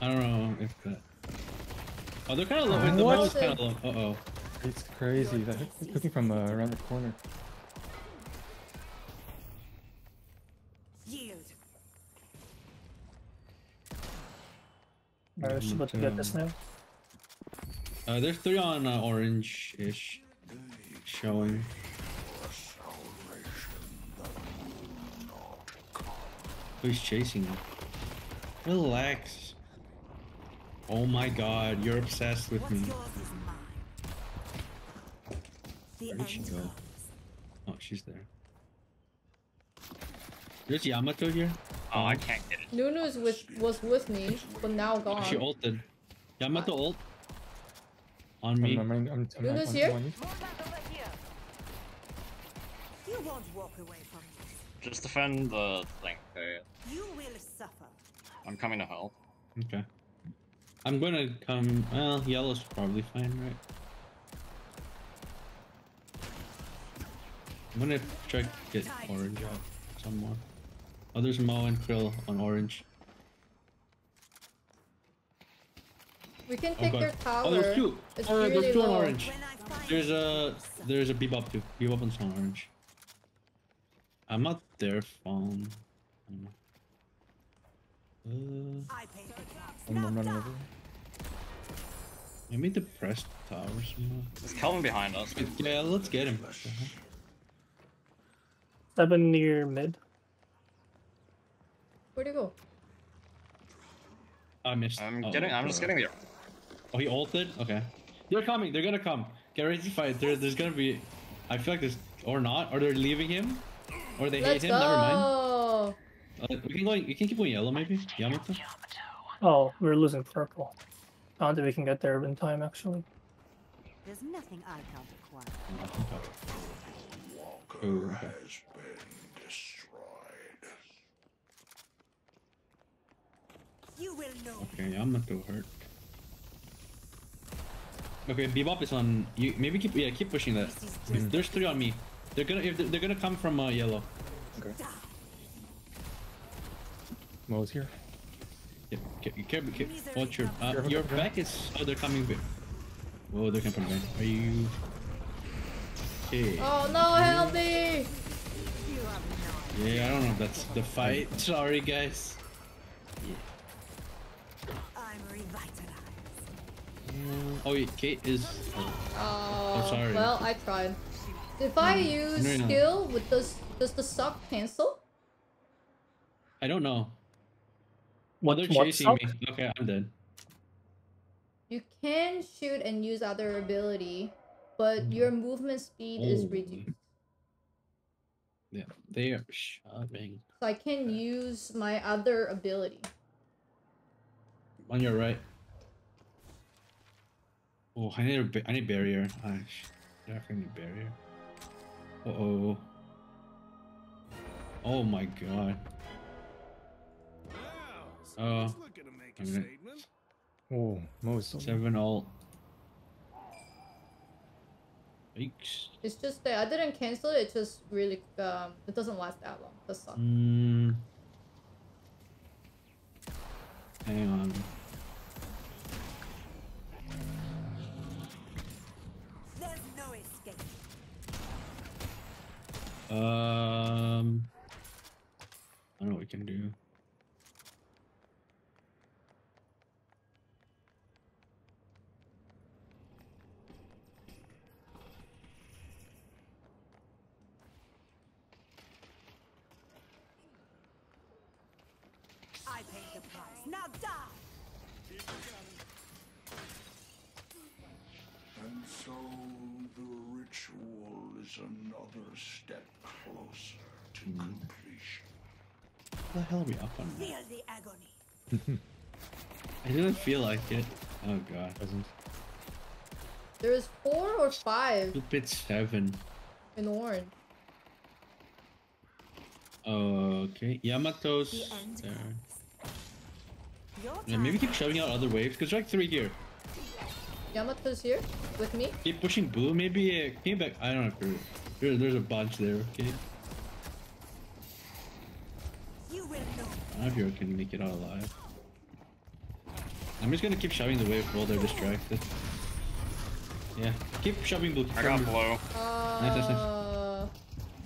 I don't know if that. Oh, they're kind of low. The What? mouse kind of low. Uh oh. It's crazy. That hit took me from uh, around the corner. yield. Alright, I'm about to get this now. Uh, there's three on uh, orange-ish showing. Who's chasing him? Relax. Oh my god, you're obsessed with What's me. yours is mine. The Where did she go? Oh, she's there. There's Yamato here. Oh, I can't get it. Nunu's with was with me, but now gone. she ulted. Yamato ult. On me. I'm, I'm, I'm, I'm, I'm- here? I'm on you. You won't walk away from this. Just defend the thing. Okay, You will suffer. I'm coming to help. Okay. I'm gonna come. Well, yellow's probably fine, right? I'm gonna try to get orange out somewhere. Oh, there's Mo and Krill on orange. We can Oh take god. their tower. Oh, there's two. It's Oh, really there's two on orange. When I find There's a there's a bebop too. Bebop and on orange. I'm not there, phone. I don't know. Uh, I pay the price. Mm. I'm, Now I'm running over. maybe the press tower somewhere. There's Kelvin behind us. Yeah, let's get him. Seven near mid. Where'd he go? I missed. I'm oh, getting. I'm just getting the. Oh, he ulted? Okay. They're coming. They're gonna come. Get ready to fight. There, there's gonna be. I feel like this Or not. Or they're leaving him. Or they Let's hate him. Never mind. Go. Uh, we can go. You can keep going yellow, maybe. Yamato. Oh, we're losing purple. I don't think we can get there in time, actually. There's nothing I can't acquire. Walker Ooh, okay. has been destroyed. You will know. Okay, Yamato hurt. Okay, Bebop is on. You maybe keep yeah keep pushing that. This is just There's three on me. They're gonna if they're, they're gonna come from uh, yellow. Mo's here. Yeah, ke- ke- ke- ke- watch your uh, Careful, your careful. back is. Oh, they're coming back. Whoa, they're coming from back. Are you? Okay. Oh no, help me! you have no. Yeah, I don't know if that's the fight. Sorry, guys. I'm revitalized. Uh, oh, wait, Kate is. oh, Oh, sorry. well, I tried. If I use No, no. skill with this, does the suck cancel? I don't know. What, they're what chasing suck? me. Okay, I'm dead. You can shoot and use other ability, but your movement speed is Oh. reduced. Yeah, they are shoving. So I can use my other ability. On your right. Oh, I need a ba- I need barrier. I definitely need barrier. Uh oh. Oh my god. Oh, a minute. Oh, Mo's so seven all. Yikes. It's just that I didn't cancel it. It's just really um, it doesn't last that long. The suck. Mm, Hang on. There's no escape. Um, I don't know what we can do. Is another step closer to hmm. completion. What the hell are we up on? now? Feel the agony. I didn't feel like it. Oh god. Doesn't. There's four or five Stupid seven. in orange. Okay, Yamato's The end there. Yeah, maybe keep shoving out other waves because there's like three here. Yamato's here with me. Keep pushing blue. Maybe uh, came back. I don't know. If there, there, there's a bunch there. Okay. You will know. I don't know if you can make it out alive. I'm just gonna keep shoving the wave while they're distracted. Yeah, keep shoving blue. keep I got shoving blue. blue. Nice, nice, nice. Uh,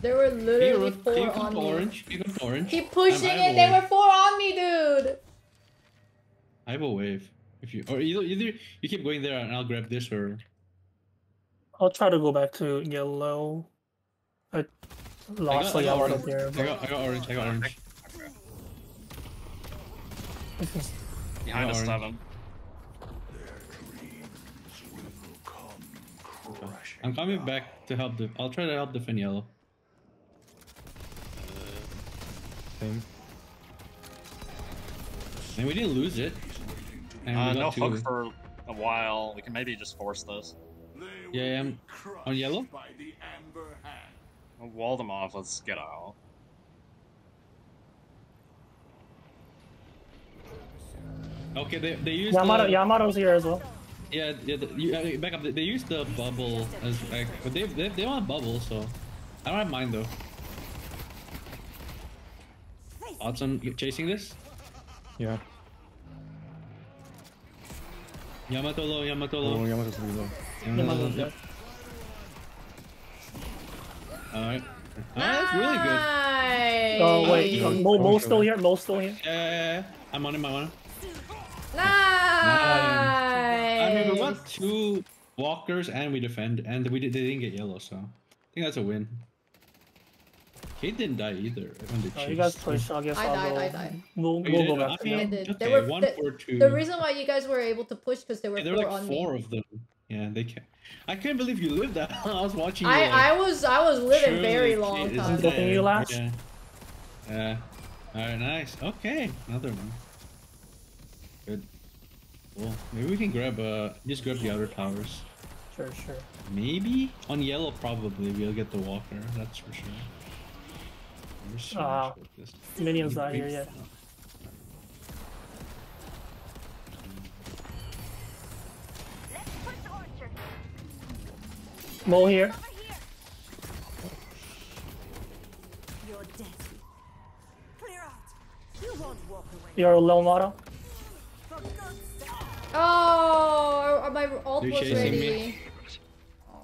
there were literally run, can four on me. orange? Can you orange? Keep pushing I'm- it. a There were four on me, dude. I have a wave. If you or either either you keep going there and I'll grab this or I'll try to go back to yellow. I lost I the got, yellow orange. up there. I got, I got orange. I got orange. Behind us, seven. Their dreams will come crashing. I'm coming down. back to help the. I'll try to help defend yellow. Same. And we didn't lose it. And Uh, no got hook for a while. We can maybe just force this. Yeah, will I'm on yellow? By the amber hand. We'll wall them off. Let's get out. Okay, they they used Yamato, the, Yamato's here as well. yeah yeah the, you, uh, back up. They, they used the bubble as like, but they they they want bubble so I don't have mine though. Face Odds on chasing this? Yeah. Yamato low, Yamato Oh. Yamato's really low. Yamato low. Yamato's Yep. Alright. Ah, that's really good. Nice. Oh wait, Uh, uh, Mo, Mo's still here. Mo's still here. Yeah, yeah, yeah, yeah. I'm on him, I'm on him. Nice. I mean, we got two walkers and we defend, and we did, they didn't get yellow, so I think that's a win. Kate didn't die either when they Uh, you guys chased. push. I guess I I'll died, go. I died. We'll, Oh, you we'll did? go back. I I did. Okay, There were one the- for two. The reason why you guys were able to push because there were Yeah, there four were like on four me. of them. Yeah, they can I couldn't believe you lived that. I was watching. you, I like, I was I was living very long Kate is time. Looking you last? Yeah. Yeah. Alright, nice. Okay, another one. Good. Cool. Maybe we can grab uh just grab the other towers. Sure, sure. Maybe on yellow probably we'll get the walker, that's for sure. We're Ah, much with this. Minions not here yet. Mo here. You're dead. Clear out. You won't walk away. You're low model. For good sake. Oh, are- my ult They're was chasing me. ready.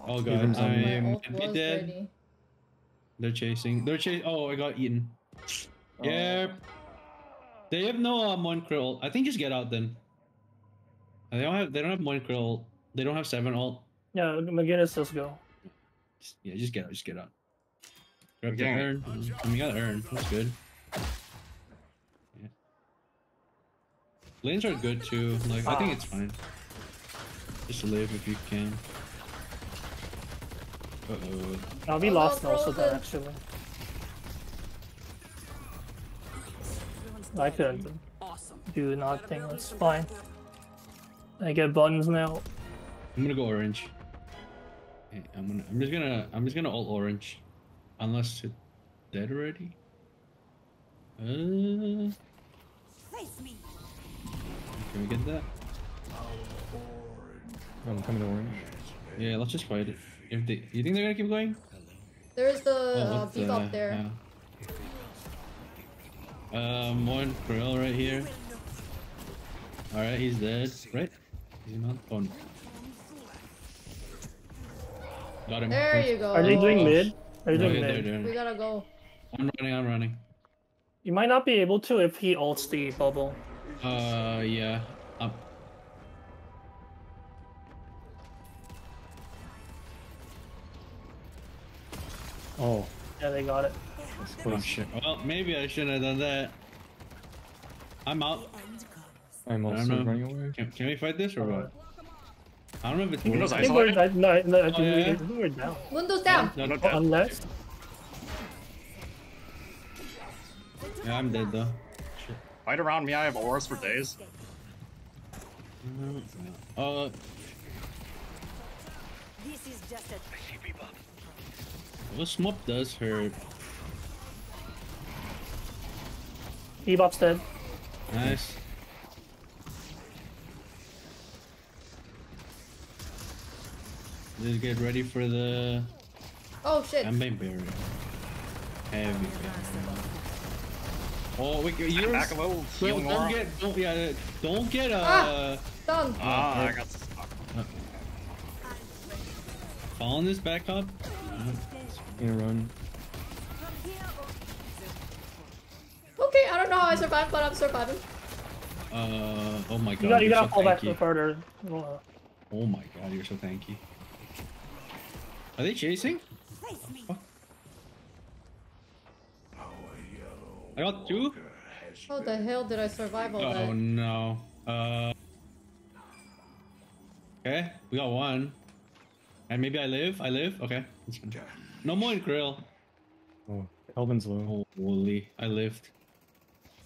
Oh god, on me. I'm ult was dead. ready. They're chasing. They're chasing. Oh, I got eaten. Yep. They have no uh, Mo and Krill ult. I think just get out then. They don't have. They don't have Mo and Krill ult. They don't have seven ult. Yeah, McGinnis, let's go. Just- yeah, just get out. Just get out. Grab the Dang it. urn. I mean, you got the urn. That's good. Yeah. Lanes are good too. Like I think it's fine. Just live if you can. Uh oh. Uh, we Oh, lost no, most of that actually. I couldn't do nothing. It's fine. I get buttons now. I'm gonna go orange. Okay, I'm gonna. I'm just gonna. I'm just gonna ult orange, unless it's dead already. Uh, me. can we get that? I'm coming to orange. Yeah, let's just fight it. If they, you think they're gonna keep going? There's the Oh, uh, beef the up there. hell? Um, one Krill right here. Alright, he's dead. Right? He's not. Oh, no. Got him. There you go. Are they doing mid? Are they No, doing yeah, mid? doing- We gotta go. I'm running, I'm running. You might not be able to if he ults the bubble. Uh, yeah. Up. Oh, Yeah, they got it. Oh, shit. Well, maybe I shouldn't have done that. I'm out. I'm also running away. Can, can we fight this or what? I don't know if it's Windows I worth think we're, isolated? I, no, I- no, I think Oh, yeah, we- yeah. I think we're down. Windows down. No, no, Okay. Unless yeah, I'm dead though. Fight around me, I have auras for days. Uh, This is just a well, Smop does hurt. Bebop's dead. Nice. Let's get ready for the Oh shit. Ambient Barrier. Heavy barrier. Oh, wait, you're Back a little, Don't, healing don't get, don't, yeah, don't get, uh, Ah! Done. Ah, I got stuck. following this back up. Gonna run. Okay, I don't know how I survived, but I'm surviving. Uh, oh my god. You got you you're gotta so fall back tanky. further. Oh my god, you're so tanky. Are they chasing? face. I got two? How the hell did I survive all Oh that? Oh no. Uh. Okay, we got one. And maybe I live? I live? Okay. No more in grill. Oh, Kelvin's low. Holy, I lived.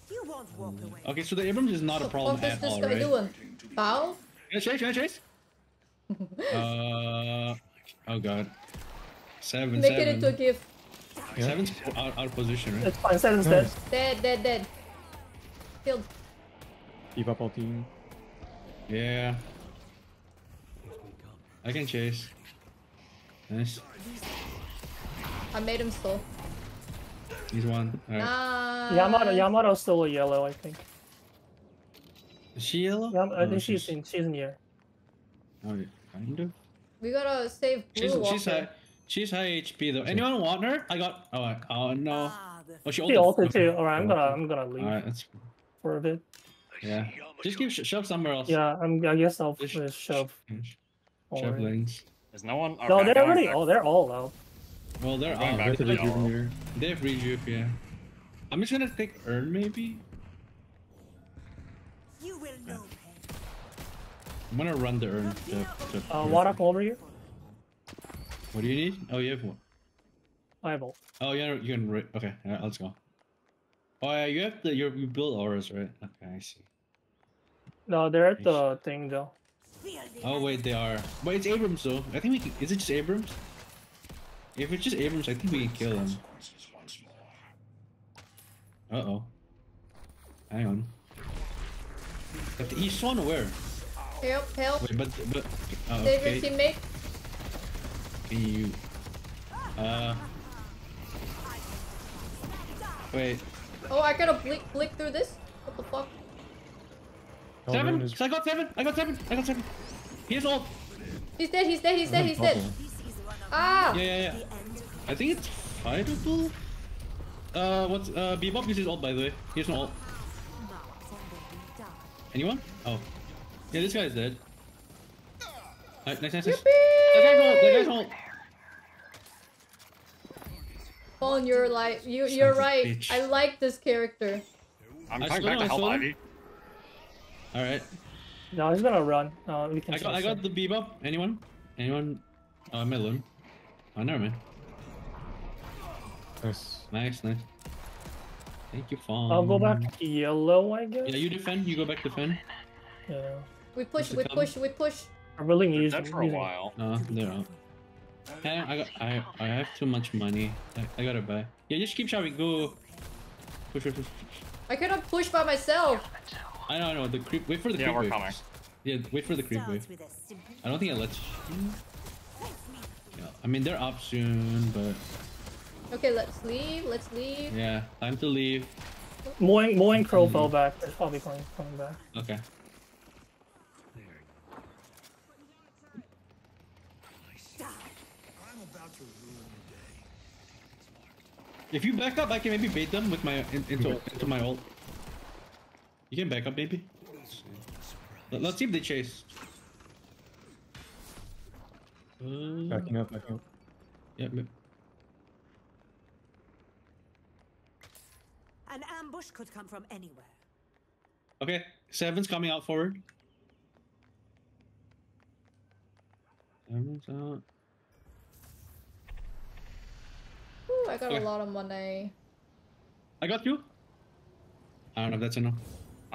You won't walk away. Okay, so the Abrams is not a What the problem fuck is at this all, guy right? doing? Bow? Can I chase? Can I chase? uh. Oh god. Seven, Make seven. it into a gift. Yeah. Seven's out, out of position, right? it's fine. Seven's dead. Dead, dead, dead. Killed. Keep up all team. Yeah. I can chase. Nice. I made him slow. He's one. Alright. Nah. Yamato Yamato's still a yellow, I think. Is she yellow? Yam- I Oh, think she's in she's in here. Oh, kind of. We gotta save Blue She's, Walker. she's high. She's high HP though. Anyone want her? I got. Oh, oh no. Ah, the Oh, she She ulted. ulted too. Alright, I'm gonna I'm gonna leave Alright, that's for a bit. yeah. Just keep sh shove somewhere else. Yeah, I'm I guess I'll Just just shove. Sh- Shove forward. lanes. There's no one. No, Okay, they're already back. oh they're all out. Well, they're all. out. back With to the the rejuvenator. They have rejuve, yeah. I'm just gonna take urn maybe. You will know pain. I'm gonna run the urn. To, to Uh Water come over here. What do you need? Oh, you have one. I have ult. Oh, yeah, you can. Re- okay, alright, let's go. Oh yeah, you have the you you build auras, right? Okay, I see. No, they're at the thing though. Oh wait, they are. Wait, it's Abrams though. I think we can. Is it just Abrams? If it's just Abrams, I think we can kill him. Consequences once more. Uh oh. Hang on. But he's swan aware. Help, help. Wait, but but. Uh, Save okay. your teammate. Can you? Uh. Wait. Oh, I gotta blink, blink through this? What the fuck? Seven. Kelvin is I got seven. I got seven. I got seven. He has ult. He's dead, he's dead, he's dead, he's dead. This is one Ah! Yeah, yeah, yeah. I think it's fightable. Uh, what's uh Bebop uses ult by the way. He has no ult. Marks on the dark. Anyone? Oh. Yeah, this guy's dead. Alright, nice, nice, nice. Yippee! That guy's ult. That guy's ult. Phone, you're like, you, you're of right. I like this character. I'm coming back to help saw him. Ivy. Alright. No, he's gonna run. Uh, we can. I got I got the Bebop. Anyone? Anyone? Oh, I'm alone. Oh, never mind. nice. Nice, nice. Thank you, Fawn. I'll go back yellow, I guess. Yeah, you defend. You go back defend. Yeah. We push, we it push, we push. I really need Dead for a while. No, they're out. Hey, I got I I have too much money. I, I gotta buy. Yeah, just keep shouting. Go. Push, push, push. I cannot push by myself. I know, I know. The creep. Wait for the yeah, creep. Yeah, we're coming. Yeah, wait for the creep wave. I don't think it lets you. Yeah, I mean, they're up soon, but. Okay, let's leave. Let's leave. Yeah, time to leave. Mo and, Mo and Crow fell back. They're probably coming, coming back. Okay. If you back up, I can maybe bait them with my into into my ult. You can back up, baby. Let, us see if they chase. Uh, Backing up, backing up. yeah, ma- An ambush could come from anywhere. Okay, seven's coming out forward. Seven's out. Ooh, I got Okay. a lot of money. I got you. I don't know if that's enough.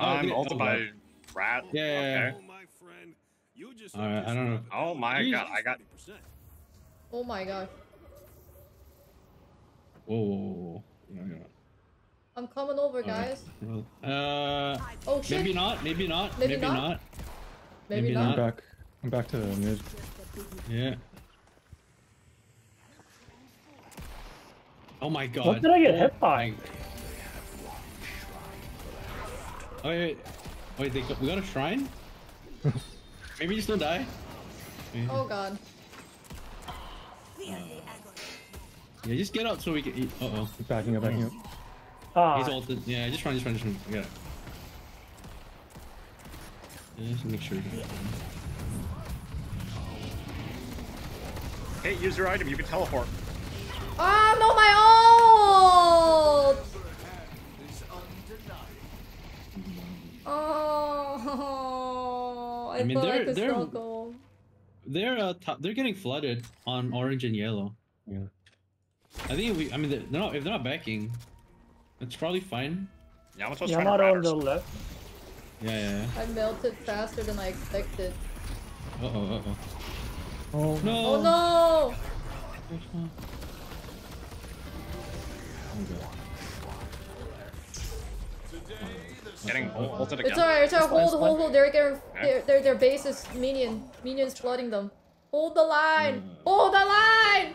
Oh, I'm okay. ulted Oh, by God. Rat. Yeah, yeah, yeah. Okay. Oh, my friend, you just All right, I don't know. Oh my Jeez. god, I got. Oh my god. Whoa, whoa, whoa, whoa. Yeah, yeah. I'm coming over, Okay. guys. Well, Uh, Oh shit. maybe not. Maybe not. Maybe Maybe, not? not. Maybe maybe I'm back. I'm back to the mid. Yeah. Oh my god. What did I get Oh hit by? Oh, wait, wait. Wait, they got, we got a shrine? Maybe just don't die? Oh god. Yeah, just get out so we can eat. Uh oh. Backing up, backing up. Ah, He's ulted. Yeah, just run, just run, just run. Yeah. Yeah, just make sure you get Hey, use your item. You can teleport. Ah, no, my ult! Oh, I, I mean, thought I they're- could they're- still go. They're uh, top, they're getting flooded on orange and yellow. Yeah. I think if we, I mean, they're not if they're not backing, it's probably fine. Yamato's yeah, trying I'm to not rat on the left. Yeah, yeah. I melted faster than I expected. Uh oh, uh oh. Oh, No. Oh no! Getting ul- again. It's alright, it's alright. Hold, hold, fine. hold. They're getting, Okay. their, their, their base is minion. Minions flooding them. Hold the line! Mm. Hold the line!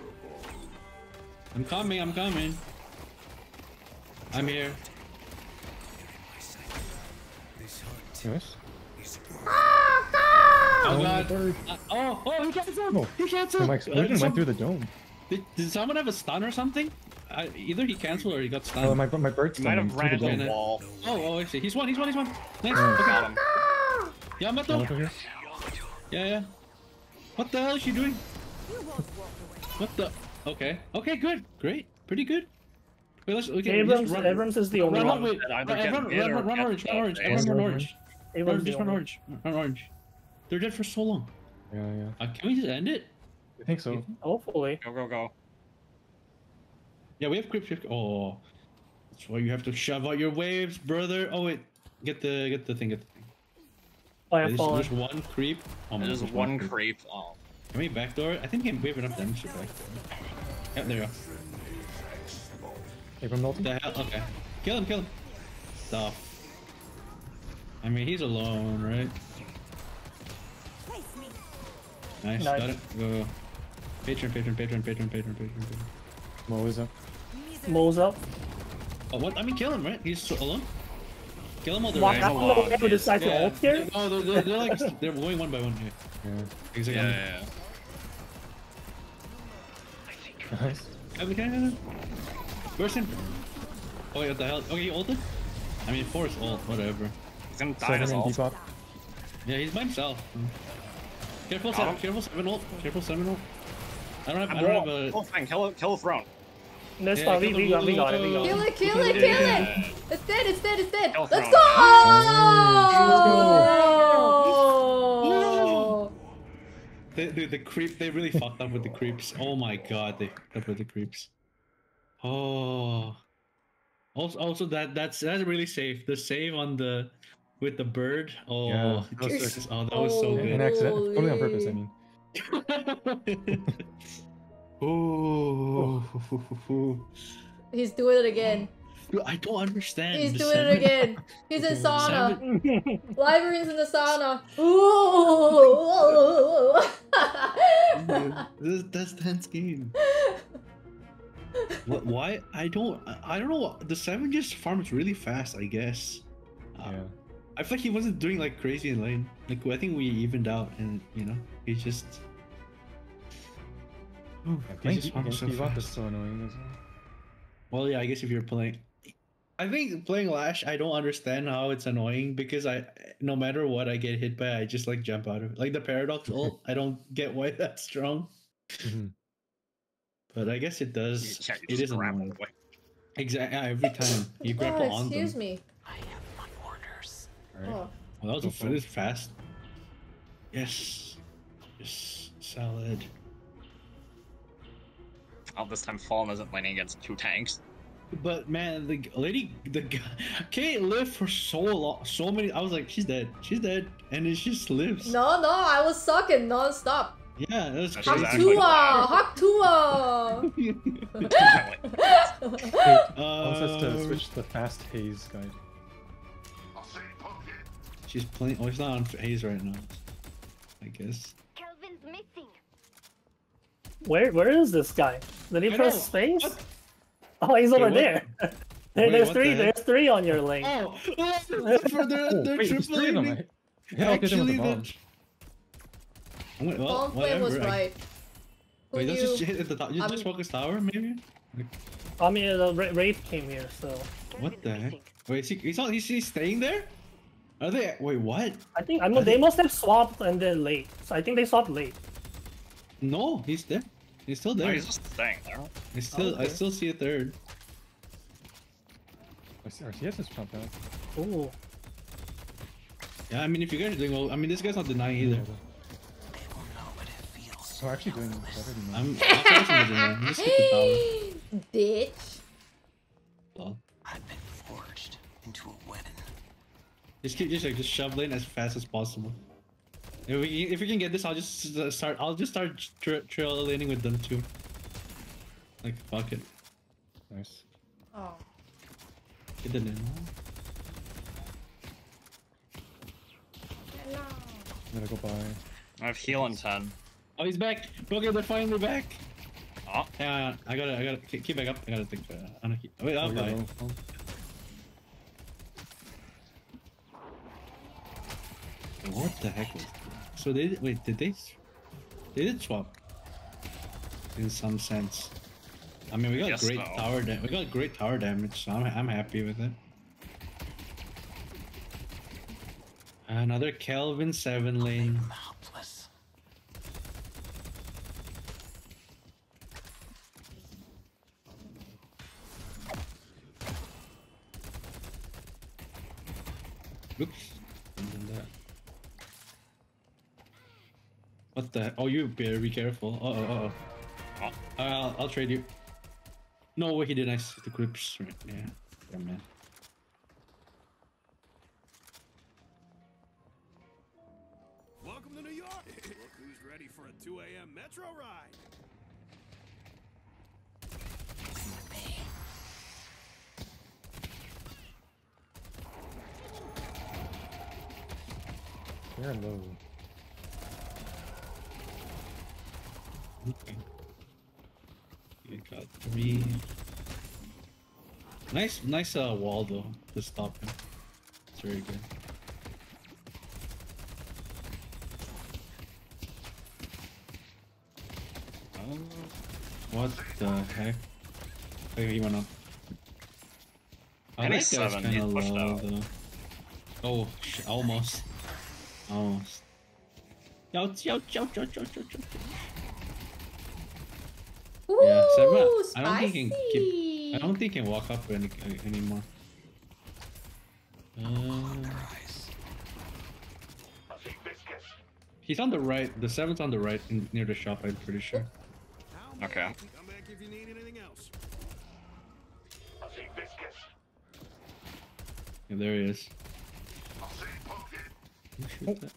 I'm coming, I'm coming. I'm here. nice. Ah, Oh Oh, god. bird. Uh, oh, oh, he canceled! No. He The canceled! my Uh, explosion went through the dome. Did, did someone have a stun or something? I, either he canceled or he got stunned. Oh, my my bird He might stunned have ran into the the wall. Oh, oh, I see. He's one, he's one, he's one. Nice. Oh. Okay. Got him. Yamato. Yamato here. Yeah, yeah. What the hell is she doing? You won't walk away. What the? Okay. Okay, good. Great. Pretty good. Wait, let's. Okay, Abrams, just run. Abrams is the only Run, one. run, wait. That Run, either get run, mid run, or run, run get orange, the run orange, base. everyone run Run orange. Abrams Run, the just run only one. orange. Run orange. They're dead for so long. Yeah, yeah. Uh, can we just end it? I think so. Hopefully. Go, go, go. Yeah, we have creep shift. Oh, that's why you have to shove out your waves, brother. Oh wait, get the get the thing. Get the thing. I There's, have fallen. there's one creep. Oh, There's there's one creep. Oh. Can we backdoor? I think we can wave enough damage to backdoor. Yeah, there you go. Abram What Dalton. the hell? Okay. Kill him, kill him. Stuff. I mean, he's alone, right? Nice, Nice. got it. Go, go. Patron, patron, patron, patron, patron, patron, patron. Mo is up. Mo's up. Oh, what? I mean, kill him, right? He's so alone? Kill him while they're What right. happened along, to who decided to Yeah. ult here? No, they're, they're, they're like, they're going one by one here. Yeah. Exactly. Yeah, um, yeah, yeah. Nice. Can we, can we, Burst him. Oh, wait, what the hell? Okay, he ulted? I mean, force ult, whatever. He's gonna die Seven as and all. Yeah, he's by himself. Careful, Got seven, him. careful, seven ult. Careful, seven ult. I don't have, I I'm don't wall. have a. Kill the thing. Kill, it- kill the throne. This Yeah, one, we, kill we got, we got it, we got it. Kill it. it, kill it, kill Yeah. it! It's dead, it's dead, it's dead! Kill Let's throne. go! The, the, the creep, they really fucked up with the creeps. Oh my god, they fucked up with the creeps. Oh. Also, also that that's that's really safe. The save on the with the bird. Oh, Yeah, that was oh that was so Oh, An good. accident. Totally on purpose, I mean. oh. He's doing it again. Dude, I don't understand. He's the doing it again. He's in sauna. seven- Wyvern's in the sauna. Ooh. This, that's tense game. What, why? I don't. I- I don't know. The seven just farms really fast. I guess. Uh, Yeah. I feel like he wasn't doing like crazy in lane. Like I think we evened out, and you know, he just. Yeah, playing just so Bebop is so annoying. Isn't? Well, yeah, I guess if you're playing, I think playing Lash, I don't understand how it's annoying because I, no matter what I get hit by, I just like jump out of it. Like the paradox ult, I don't get why that's strong, Mhm. but I guess it does. Yeah, you it just is grab annoying. away. Exactly. Every time you grapple Oh, on them. excuse me. i have Alright. Oh, Well, that Go was for a, it. it is fast. Yes. Yes. Salad. Oh, this time Fallen isn't laning against two tanks. But man, the lady, the guy, Kate lived for so long, so many. I was like, she's dead, she's dead, and then she just lives. no, no, I was sucking non-stop. Yeah, that's She's crazy. actually- Haktua! Haktua! Also has to Uh, switch to the fast haze guide. She's playing. Oh, he's not on haze right now. I guess. Kelvin's missing. Where where is this guy? Did he I press know. space? What? Oh, he's Wait, over what? there. there Wait, there's three. the? There's three on your lane. Oh, oh for their, Oh, their wait, there's triple three of them. laning. right? Yeah, I'll get them with the Actually, bomb. I'm well, was whatever, I- right. Who Wait, let's just hit at the top. You I'm- just focus tower, maybe? I mean, the Ra- Wraith came here, so What the heck? Wait, is he, he's not. He's, he's staying there? Are they? Wait, what? I think I mean they must have swapped and then late. So I think they swapped late. No, he's there. He's still No, there. Oh, he's just staying there. I still, I Okay. still see a third. RCS is pumped out. Ooh. Yeah, I mean, if you guys are doing well, I mean, this guy's not denying either. Oh, actually doing better than that. I'm, I'm passing the deny. Just hit the Bitch. tower. I've been forged into a weapon. Just keep, just like, just shove lane as fast as possible. If we, if we can get this, I'll just uh, start. I'll just start tra trail laning with them too. Like fuck it, Nice. Oh. get the lane. No. I'm gonna go by. I have heal in 10. Oh, he's back. Okay, they're finally back. Oh, Yeah, I gotta, I gotta keep keep back up. I gotta think. Uh, I'm gonna keep. Wait, Oh, I'll you're buy. low. Oh. What the heck was that? So they wait, did they? They did swap. In some sense. I mean, we got Yes, great though. tower. We got great tower damage, so I'm I'm happy with it. Another Kelvin seven lane. I'm helpless. Oops. and then that. What the? Oh, you better be careful. Uh oh, uh oh. Oh. I'll, I'll trade you. No way, he did nice. The grips, right? Yeah, yeah, man. Welcome to New York. Look who's ready for a 2 a.m. metro ride. They're low. Okay. You got three. Nice, nice uh, wall though to stop him. It's very good. oh. What the heck? Oh, he went up. Oh, And that he's guy's seven, he's kinda pushed low though. Oh, sh- almost. Almost. Ouch, ouch, ouch, ouch, ouch, ouch, ouch. Ooh, Yeah, seven. I don't think he can keep. I don't think he can walk up any anymore. Uh, he's on the right. The seven's on the right, in, near the shop. I'm pretty sure. Okay. may- Come back if you need anything else. Yeah, there he is. Shoot that.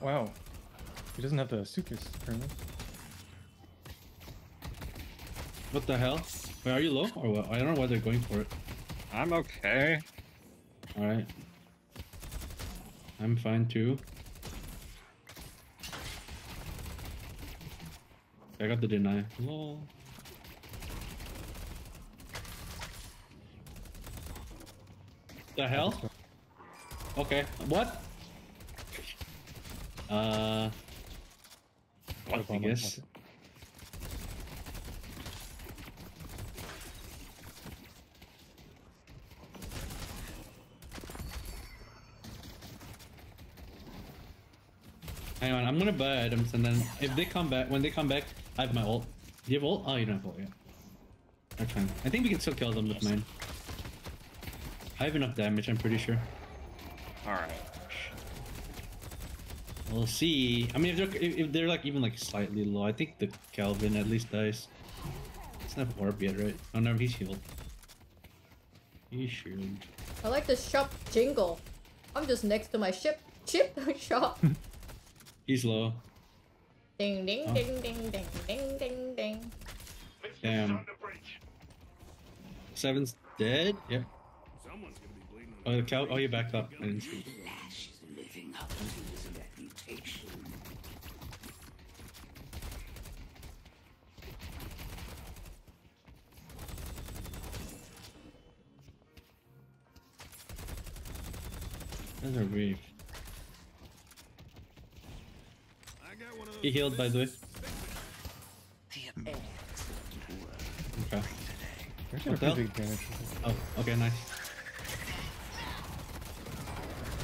Wow. He doesn't have the Sukus currently. What the hell? Wait, are you low or what? I don't know why they're going for it. I'm okay. All right. I'm fine too. I got the deny. Lol. The hell? Okay. What? Uh. A guess. Hang on, I'm gonna buy items and then if they come back, when they come back, I have my ult. Do you have ult? Oh, you don't have ult yet. That's fine. I think we can still kill them with mine. I have enough damage, I'm pretty sure. Alright. We'll see. I mean, if they're if, if they're like even like slightly low, I think the Kelvin at least dies. It's not orb yet, right? Oh no, he's healed. He's healed. I like the shop jingle. I'm just next to my ship chip shop. He's low. ding ding Oh. ding ding ding ding ding ding. Damn. Seven's dead. Yep. Someone's gonna be bleeding Oh, the Cal. Oh, you backed up. I didn't see. There's a reef. I got one of He healed, by the way. The hmm. Okay. Actually, What the pretty damage. Oh, okay, nice.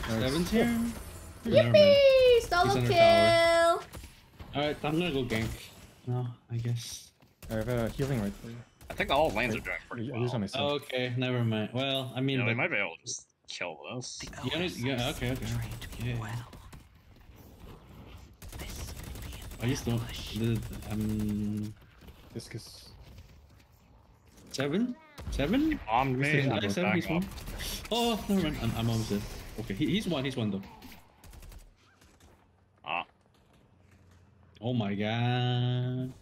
Nice. Seven's here. Never. Yippee! Solo kill! Alright, I'm gonna go gank. No, I guess. I have a healing right for you. I think all lanes are doing pretty I use on well. myself. Okay, never mind. Well, I mean, Yeah, they might be able to just kill this. The You yeah, okay, okay. trained me Yeah. well. This will be an I just don't. ambush. The, um, Discus. seven, seven. On me. Sitting seven. He's one. Oh, never mind. I'm, I'm almost dead. Okay, he, he's one. He's one though. Ah, Oh my god.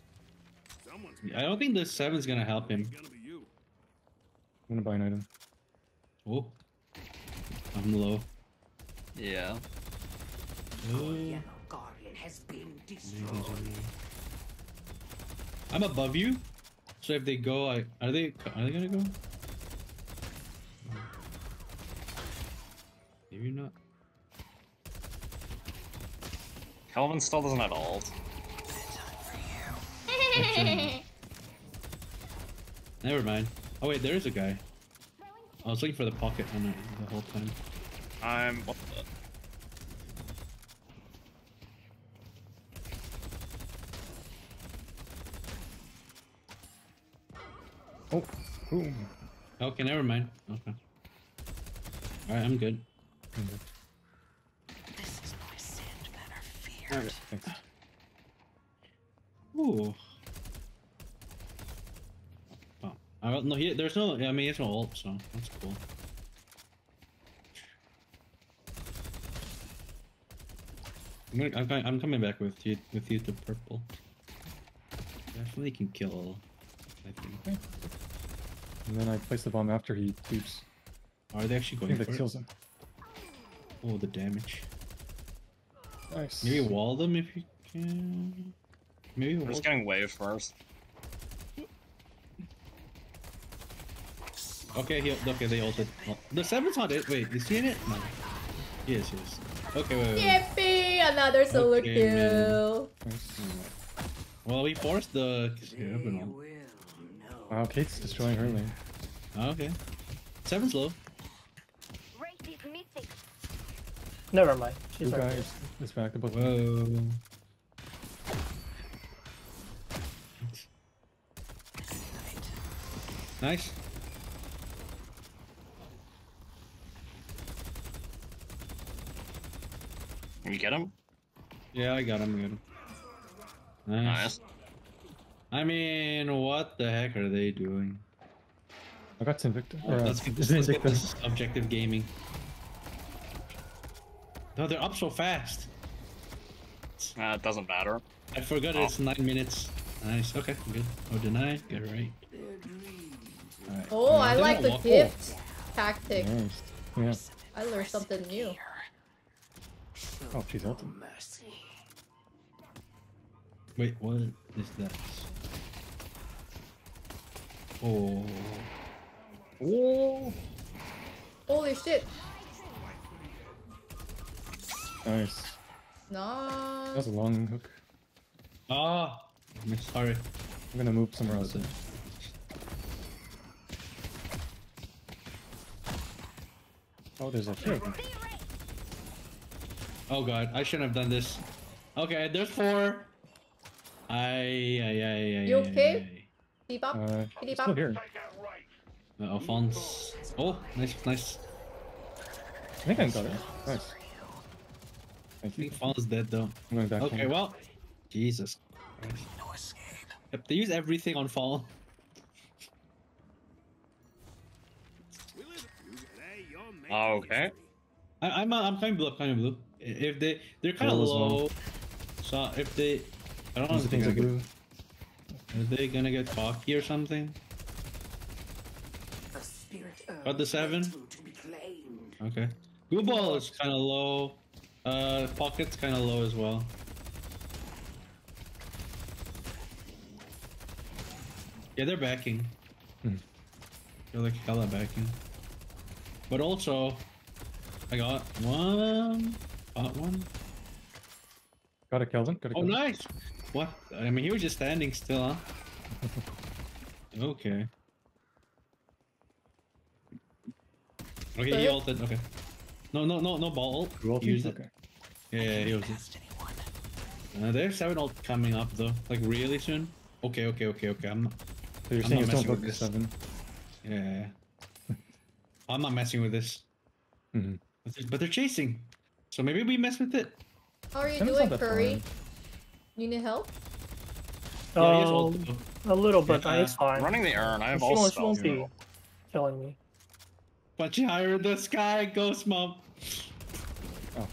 I don't think the seven's gonna help him. gonna be you. I'm gonna buy an item. Oh, I'm low. yeah. Oh. Yellow Guardian has been destroyed. I'm above you, so if they go, I are they are they gonna go? Maybe not. Kelvin still doesn't have ult. Never mind. Oh wait, there is a guy. I was looking for the pocket on it the whole time. I'm. What the? Oh, boom. Okay, never mind. Okay. Alright, I'm good. I'm good. This is my sand banner feared. Thanks. Ooh. Oh, I don't know. He, there's no. I mean, he has no ult, so that's cool. I'm, gonna, I'm, going- I'm coming back with you with you to purple. Definitely can kill. I think. And then I place the bomb after he leaps. Are they actually I going think for that it? kills him. Oh, the damage. Nice. Maybe wall them if you can. Maybe I'm just getting wave first. Okay, he, okay, they ulted. Oh, the seven's not it. Wait, is he in it? No. He is, he is. Okay, wait, wait, wait. Yippee! Another solo Okay, kill. Nice. Well, we forced the. They Yeah, but no. Wow, Kate's destroying her lane. Okay. Seven's low. Never mind. She's Two right guys there. is back to both. Whoa. Nice. You get him? Yeah, I got him. I got him. Nice. Nice. I mean, what the heck are they doing? I got Vindicta. Oh, uh, let's get this, let's get this objective gaming. No, they're up so fast. Uh, it doesn't matter. I forgot Oh. it's nine minutes. Nice. Okay, good. Oh, deny. Get right. Alright. Oh, Uh, I like the walk- gift tactic. Nice. Yeah. I learned something new. Oh, she's ulting. Mercy. Wait, what is that? Oh. Oh. Holy shit. Nice. That was a long hook. Ah, oh, sorry. I'm gonna move somewhere else. Then. Oh, there's a pig. Oh god, I shouldn't have done this. Okay, there's four. Ay, ay, ay, ay, You okay? ay. Keep up. Uh, Keep up. here. Uh, Alphonse. Oh, nice, nice. I think I got it. Nice. I Thank you. think Alphonse dead though. I'm going back. Okay, home. well, Jesus. Christ. No escape. Yep, they use everything on Fall. We live you hey, you're making Oh, Okay. history. I, I'm uh, I'm kind of blue, kind of blue. I- If they they're kind of Blue as well. low, so if they, I don't know These if things they're are gonna, blue. are they gonna get cocky or something? The spirit Got the seven? to be. Okay. Blue ball is kind of low. Uh, pocket's kind of low as well. Yeah, they're backing. Hmm. They're like hella backing. But also, I got one. Got one. Got it, Kelvin. Got it. Oh, nice. What? I mean, he was just standing still, huh? okay. Okay, he Sorry? ulted. Okay. No, no, no, no ball ult. You ulted? Used it. Okay. Yeah, yeah, he was it. Past anyone. Uh, there's seven ult coming up though, like really soon. Okay, okay, okay, okay. I'm not. So you're I'm saying not it's don't messing go with this. seven. Yeah. I'm not messing with this. Mhm. But they're chasing, so maybe we mess with it. How are you Seven's doing, Curry? far. You need help? Yeah, Um, a little bit, Yeah, it's fine. Running the urn, I have she all won't, she won't spells. be killing me. But you higher in the sky, ghost mom. Oh.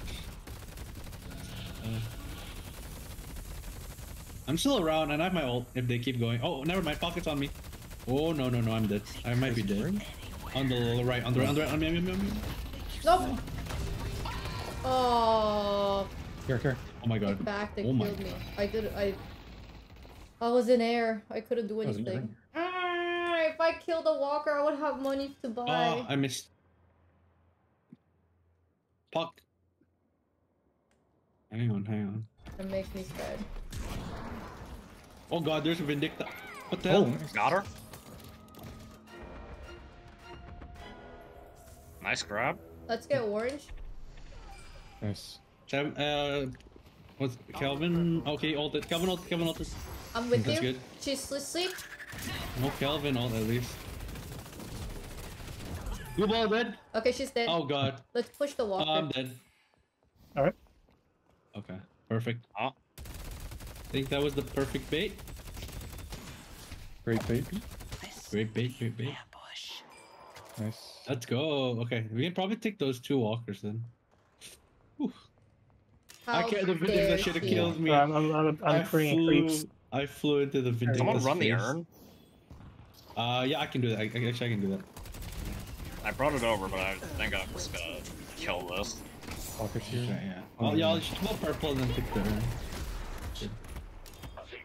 I'm still around and I have my ult if they keep going. Oh, never mind. Pockets on me. Oh no no no! I'm dead. I might be dead. On the right, on the right, on the right. On me, on me, on me. Nope. Oh, Here, here. Oh my god. back they Oh my killed me. I did. I. I was in air. I couldn't do I was in anything. Ah, if I killed a walker, I would have money to buy. Oh, I missed. Puck. Hang on, hang on. It makes me scared. Oh god, there's a Vindicta. What the Oh, hell? nice. Got her. Nice grab. Let's get orange. Nice. Seven, uh, what's Kelvin? Okay, ulted. Kelvin ulted. Kelvin ulted. I'm with That's you. good. She's asleep. No Kelvin ult at least. Blue ball dead. Okay, she's dead. Oh god. Let's push the Oh, walker. I'm dead. Alright. Okay, perfect. Oh. think that was the perfect bait. Great bait. This Great bait, great bait. ambush. Nice. Let's go. Okay, we can probably take those two walkers then. Whew. I How can't. The dare Vindicta should have killed me. I'm, I'm, I'm, I'm I freeing flew, creeps. I flew into the Vindicta's Someone run the face. urn. Uh, yeah, I can do that. I, I- actually, I can do that. I brought it over, but I think I'm just gonna kill this. Pocket here. Okay, yeah. Well, yeah, I'll just go purple and then pick the urn.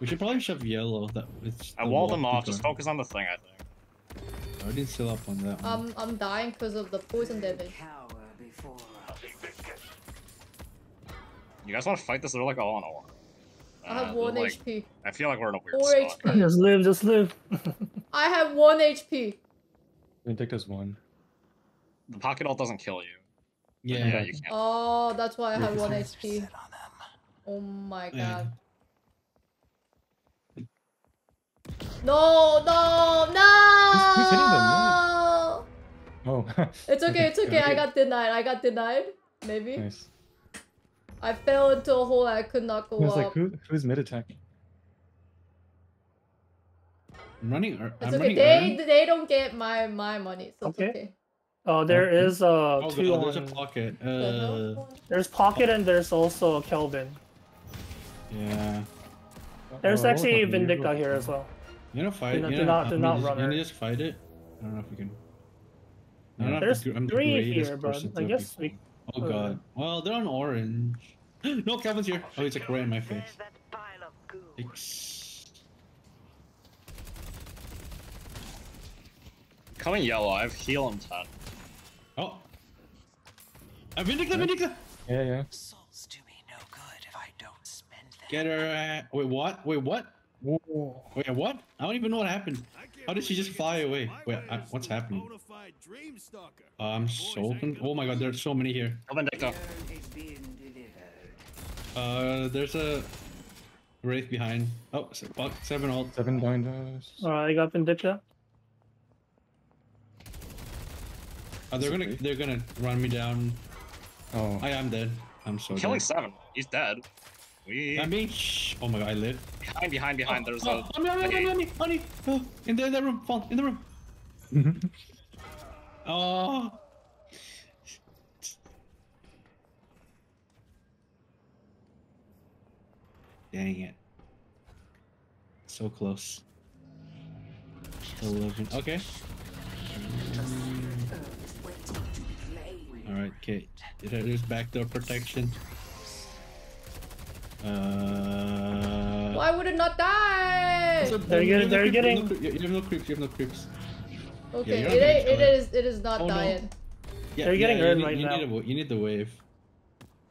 We should probably shove yellow. That it's. I the walled them off. Just focus on the thing. I think. I didn't still up on that one. Um, I'm dying because of the poison damage. Cower before us. You guys want to fight this? They're like all on order. I have Uh, one like, HP. I feel like we're in a weird Four spot. HP. Just live, just live. I have one HP. Vindicta's one. The pocket ult doesn't kill you. yeah. Yeah, you can't. Oh, that's why I have one HP. on. Oh my Yeah. god. No, no, Who's- who's hitting them? no! Oh. It's okay, it's okay. I got denied. I got denied. Maybe. nice. I fell into a hole I could not go I was up. like, who, who's mid attack? I'm running. It's I'm okay. running They urn. they don't get my my money, so it's Okay. okay. Uh, there Okay. is uh, Oh two god, there's a on. pocket. The Uh. There's Pocket and there's also Kelvin. yeah. There's Oh, actually okay, Vindicta here as well. You know, fight. Do not- you do not- do I mean, not just, run You her. just fight it. I don't know if we can. I don't know There's the gr- I'm the three here, but person I guess be- we. Oh uh, god. Well, they're on orange. no, Kelvin's here. Oh, he's like right in my face. Where's that pile of goo? Yikes. Coming yellow. I have heal and 10. Oh. Uh, Vindicta, Vindicta! Yeah, yeah. Souls do me no good if I don't spend them. Get her. at- Wait, what? Wait, what? Whoa. Wait, what? I don't even know what happened. How did she just fly away? Wait, I, what's happening? Uh, I'm so Oh my god, there's so many here. Vindicta. Is being delivered. Uh, there's a wraith behind. Oh, se- fuck, seven ult. Seven bind us. Alright, I got Vindicta. Uh, they're gonna they're gonna run me down. Oh. I am dead. I'm so Killing dead. seven. He's dead. We I'm being shh. Oh my god, I live. behind, behind, behind. There's oh, a. oh, no, no, no, no, no, honey. Oh, in the, in the room. Fall in the room. Oh. Dang it. So close. 11. Okay. Alright, okay. There's backdoor protection. Uh. Why would it not die? So- They're you getting- have no they're getting- You have no creeps. You have no creeps. Okay, you're not it, gonna ain't- it kill it. is it is not Oh, no. dying. Yeah, They're getting you earned need- right you now. Need a, you need the wave.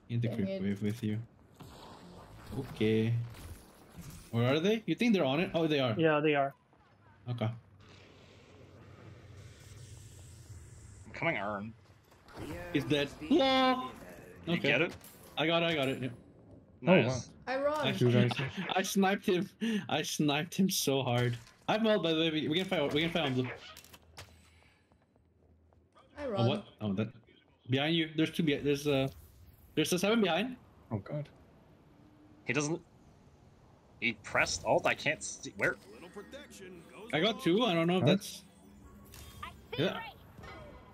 You need the Dang creep it. wave with you. Okay. Where are they? You think they're on it? Oh, they are. Yeah, they are. Okay. I'm coming Earn. He's dead. No. You get it? I got it. I got it. Yeah. Oh, Nice. I run. I, Two. I sniped him. I sniped him so hard. I'm out by the way. We, we can fight. We can fight on blue. I Oh what? Oh that. Behind you. There's two. Be- there's uh. There's a seven behind. Oh god. He doesn't. He pressed alt. I can't see where. I got two. I don't know if Huh? that's. Yeah.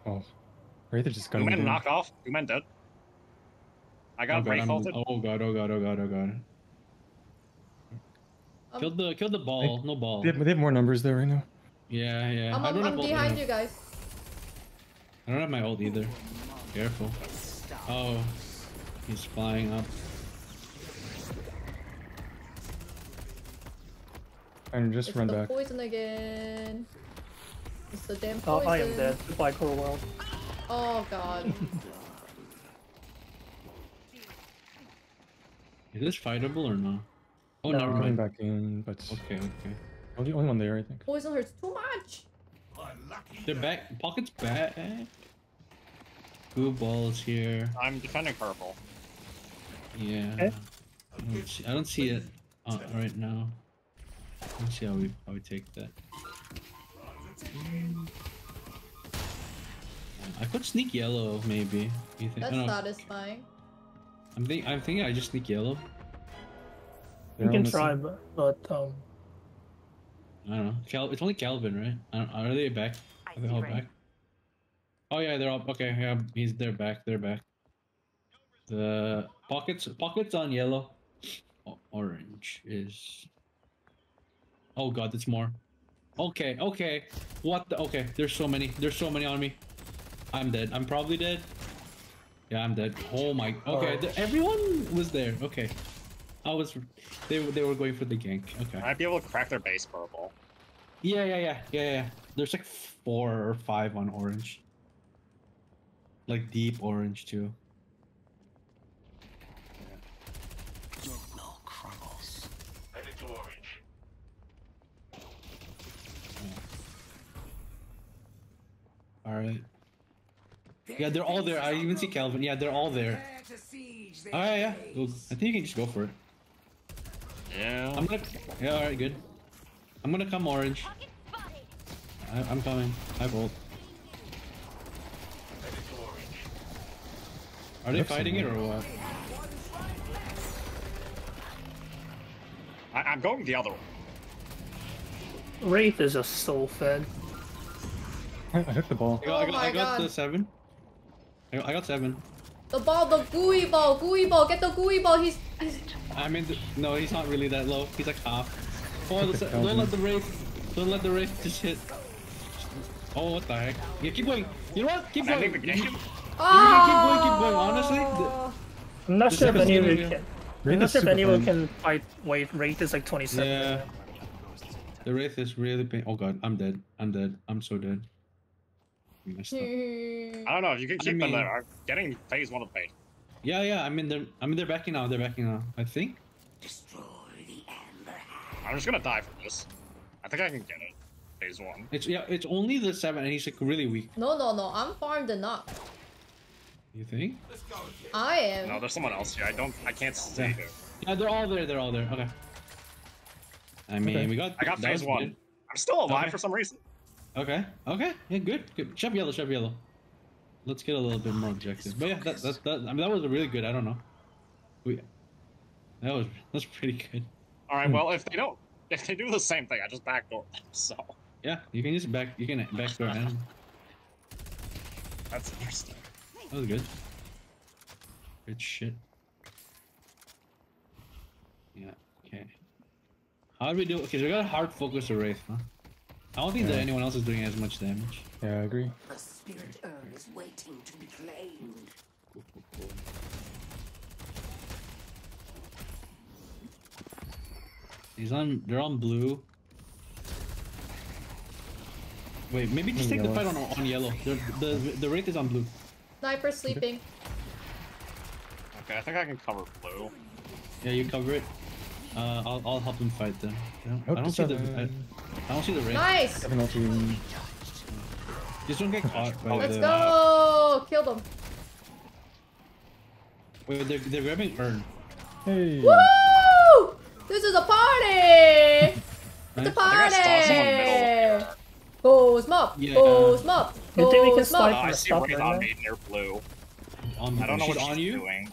Oh. Wraith is just Two gunning me men knocked off. Two men dead. I Oh got god, Wraith I'm- oh god, oh god, oh god, oh god. Um, Kill the kill the ball, no ball. They have, they have more numbers there right now. Yeah, yeah. I'm, I I'm, don't I'm have ult behind either. you guys. I don't have my ult either. Careful. Oh, he's flying up. And just It's run the back. poison again. It's the damn poison. Oh. I am dead. Goodbye, cruel world. Oh god. Is this fightable or no? Oh, No, never I'm coming mind. back in, but Okay, okay. I'm the only one there, I think. poison hurts too much. They're back. Pocket's back. Blue balls here. I'm defending purple. Yeah. Okay. I don't see, I don't see it uh, right now. Let's see how we how we take that. I could sneak yellow, maybe. You think? That's I satisfying. I'm think I'm thinking I just sneak yellow. They're You can try, side. but, but um, I don't know. Cal- it's only Kelvin, right? I don't, are they back? Are they all back? Oh yeah, they're all okay. Yeah, he's they're back. They're back. The pockets pockets on yellow. O- orange is. Oh god, that's more. Okay, okay. What the? Okay, there's so many. There's so many on me. I'm dead. I'm probably dead. Yeah, I'm dead. Oh my. Okay, Oh. everyone was there. Okay. I was. They were- they were going for the gank. Okay. I'd be able to crack their base purple. Yeah, yeah, yeah, yeah, yeah. There's like four or five on orange. Like deep orange too. All right. Yeah, they're all there. I even see Kelvin. Yeah, they're all there. Prepare to siege their All right, yeah. I think you can just go for it. Yeah. I'm gonna. Yeah, all right, good. I'm gonna come orange. I, I'm coming. I bolt. Are they Looks fighting it or what? I, I'm going the other way. Wraith is a soul fed. I, I hit the ball. I got, I Oh got, my I got God. the seven. I got, I got seven. The ball, the gooey ball, gooey ball, get the gooey ball. He's, he's I mean, th- no, he's not really that low. He's like half. Oh, the, don't let the wraith. Don't let the wraith just hit. Oh, what the heck? Yeah, keep going. You know what? Keep going. Ending the You- game. keep going, keep going. Honestly, the- Ah. I'm not sure if seven's any of gonna you be- can. I'm not sure if super any of you fun. can fight. Wait, Wraith is like 27. Yeah. The wraith is really pain. Oh god, I'm dead. I'm dead. I'm so dead. I messed. Hmm. I don't know if you can I keep mean- them there. I'm getting phase one of bait. Yeah, yeah. I mean, they're. I mean, they're backing now. They're backing now. I think. Destroy the Amber I'm just gonna die from this. I think I can get it. Phase one. It's yeah, it's only the seven, and he's like really weak. No, no, no. I'm farmed enough. You think? I am. No, there's someone else here. I don't. I can't stay Yeah. here. Yeah, they're all there. They're all there. Okay. I mean, Okay. we got. I got phase one. good. I'm still alive Okay. for some reason. Okay. Okay. Yeah, good. Good. Shove yellow. Shove yellow. Let's get a little bit more objective. But yeah, that that, that I mean that was really good. I don't know. We. That was that's pretty good. All right. Well, hmm. if they don't, if they do the same thing, I just backdoor them. So Yeah, you can just back. You can backdoor him. that's interesting. That was good. Good shit. Yeah. Okay. How do we do? Okay, so we got a hard focus to Wraith, huh? I don't think that anyone else is doing as much damage. Yeah, I agree. The spirit urn is waiting to be claimed. Cool, cool, cool. He's on. They're on blue. Wait, maybe just On take the yellow. fight on on yellow. The the the wraith is on blue. Sniper sleeping. Okay, I think I can cover blue. Yeah, you cover it. Uh, I'll I'll help him fight them. I don't, I don't see the I, seven. I don't see the wraith. Nice. Seven ulti. Just don't get caught by Let's the. go. Kill them. Wait, they're they're grabbing urn. Hey. Woo! This is a party. It's a I think I saw someone middle party. here. Go smoke. Yeah. Go smoke. Uh, you think we can Oh, snipe smoke. I see top Wraith right on now? me near blue. On, I don't know she's what on she's you. doing.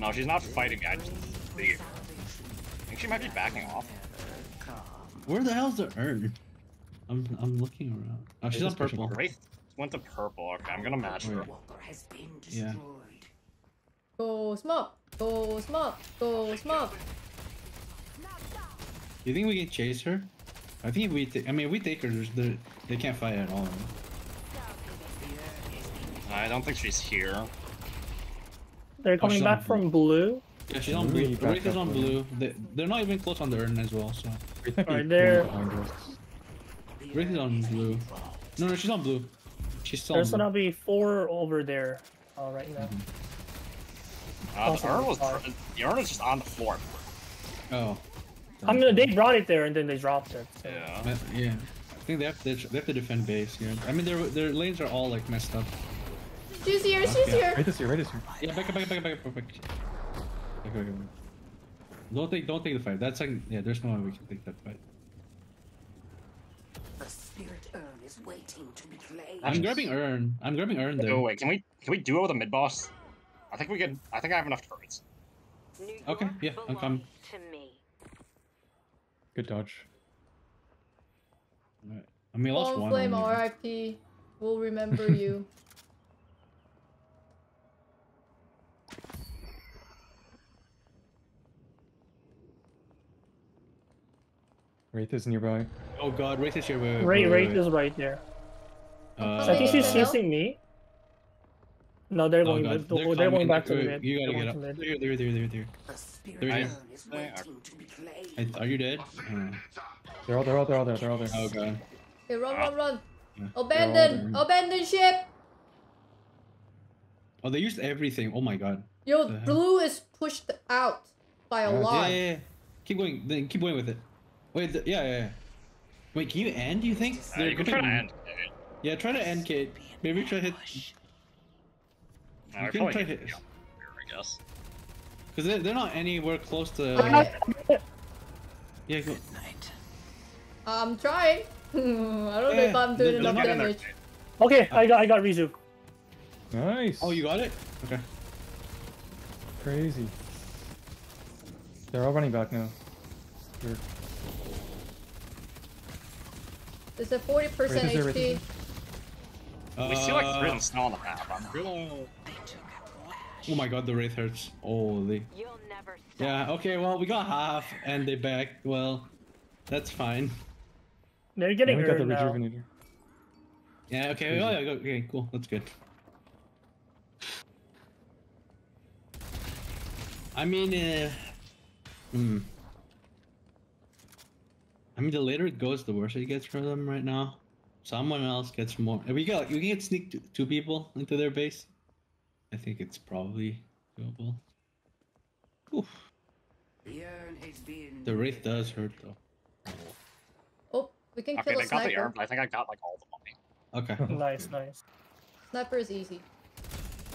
No, she's not fighting me. I just see. I think she might be backing off. Where the hell's the urn? I'm I'm looking around. Oh, she's on purple. Wraith went to purple. Okay, I'm gonna oh, match her. Walker has been Yeah. destroyed. Go smoke. Go smoke. Go smoke. You think we can chase her? I think if we. I mean, if we take her, they can't fight at all. I don't think she's here. They're oh, coming she's back from blue. Yeah, she's on blue. The Wraith is on blue. blue. They, they're not even close on the urn as well. So Wraith might be Alright, there. behind is on blue. No, no, she's on blue. She's still. There's on blue. gonna be four over there uh, right now. Uh, the Awesome. urn was the urn is just on the floor. Oh. I mean, they brought it there and then they dropped it. So. Yeah. Yeah. I think they have to they have to defend base here. I mean, their their lanes are all like messed up. She's here. She's Okay. here. Wraith is here. Wraith is here. Yeah, back up, back up, back up, back up, back up. Back up, back. Don't take, don't take the fight. That's like, yeah. There's no way we can take that fight. The spirit urn is waiting to be claimed. I'm grabbing urn. I'm grabbing urn there. Oh wait, can we can we duo the mid boss? I think we can. I think I have enough turrets. Okay, yeah, I'm coming. To me. Good dodge. Alright. I mean, we lost Long one. flame. RIP. We'll remember you. Wraith is nearby. Oh god, Wraith is here. Wait, wait, Ray, wait, Ray is right there. Uh, So I think she's chasing me. No, they're oh going. god, they're, they're they're coming. going back to Wait, the mid. You gotta They're get up. to There, there, there, there, there. The spirit There he urn is. is There. waiting to be claimed. I- Are you dead? Uh, They're all, they're all, they're all there. They're all there. oh god. Okay, run, run, run. Yeah. Abandon. Abandon ship. Oh, they used everything. Oh my god. Yo, The hell? blue is pushed out by a Yeah, Yeah, lot. yeah, yeah. Keep going. Then keep going with it. Wait, th- yeah, yeah, yeah. Wait, can you end? You think? Uh, you can try to end. it. Yeah, try to end, Kate. Maybe try to hit. You can try hit hit. here, I guess. Because they're, they're not anywhere close to. yeah, go. I'm trying. I don't know if I'm doing enough not Get in there. damage. Okay, I got I got Rizu. Nice. Oh, you got it? Okay. Crazy. They're all running back now. They're- It's a 40% Wraith is here, Wraith is HP. We see like Uh, three of them snow on the map. I'm really. Oh my god, the wraith hurts. Holy. You'll never. Yeah, okay, well, we got half and they back. Well, that's fine. They're Yeah, getting we got the hurt now. rejuvenator. Yeah, okay, oh, yeah, okay, cool. That's good. I mean, uh, hmm. I mean, the later it goes, the worse it gets for them right now. Someone else gets more. If we go, we can get sneak two, two people into their base. I think it's probably doable. Oof. The urn has been The wraith does hurt though. Oh, we can Okay, kill they a got the sniper. but I think I got like all the money. Okay. Nice, nice. Sniper is easy.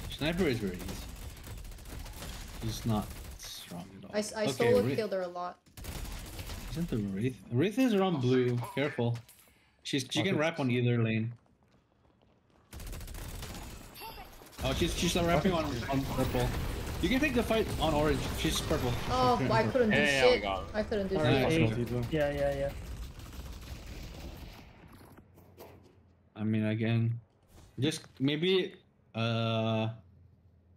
Sniper is very easy. He's not strong at all. I okay, solo Wraith- killed her a lot. Isn't the Wraith? Wraith is around blue. Careful. She's she can Okay. wrap on either lane. Oh, she's she's wrapping on on purple. You can take the fight on orange. She's purple. Oh, I couldn't do Yeah, yeah, shit. got. I couldn't do Alright, shit. Nice. Yeah, yeah, yeah. I mean, again, just maybe uh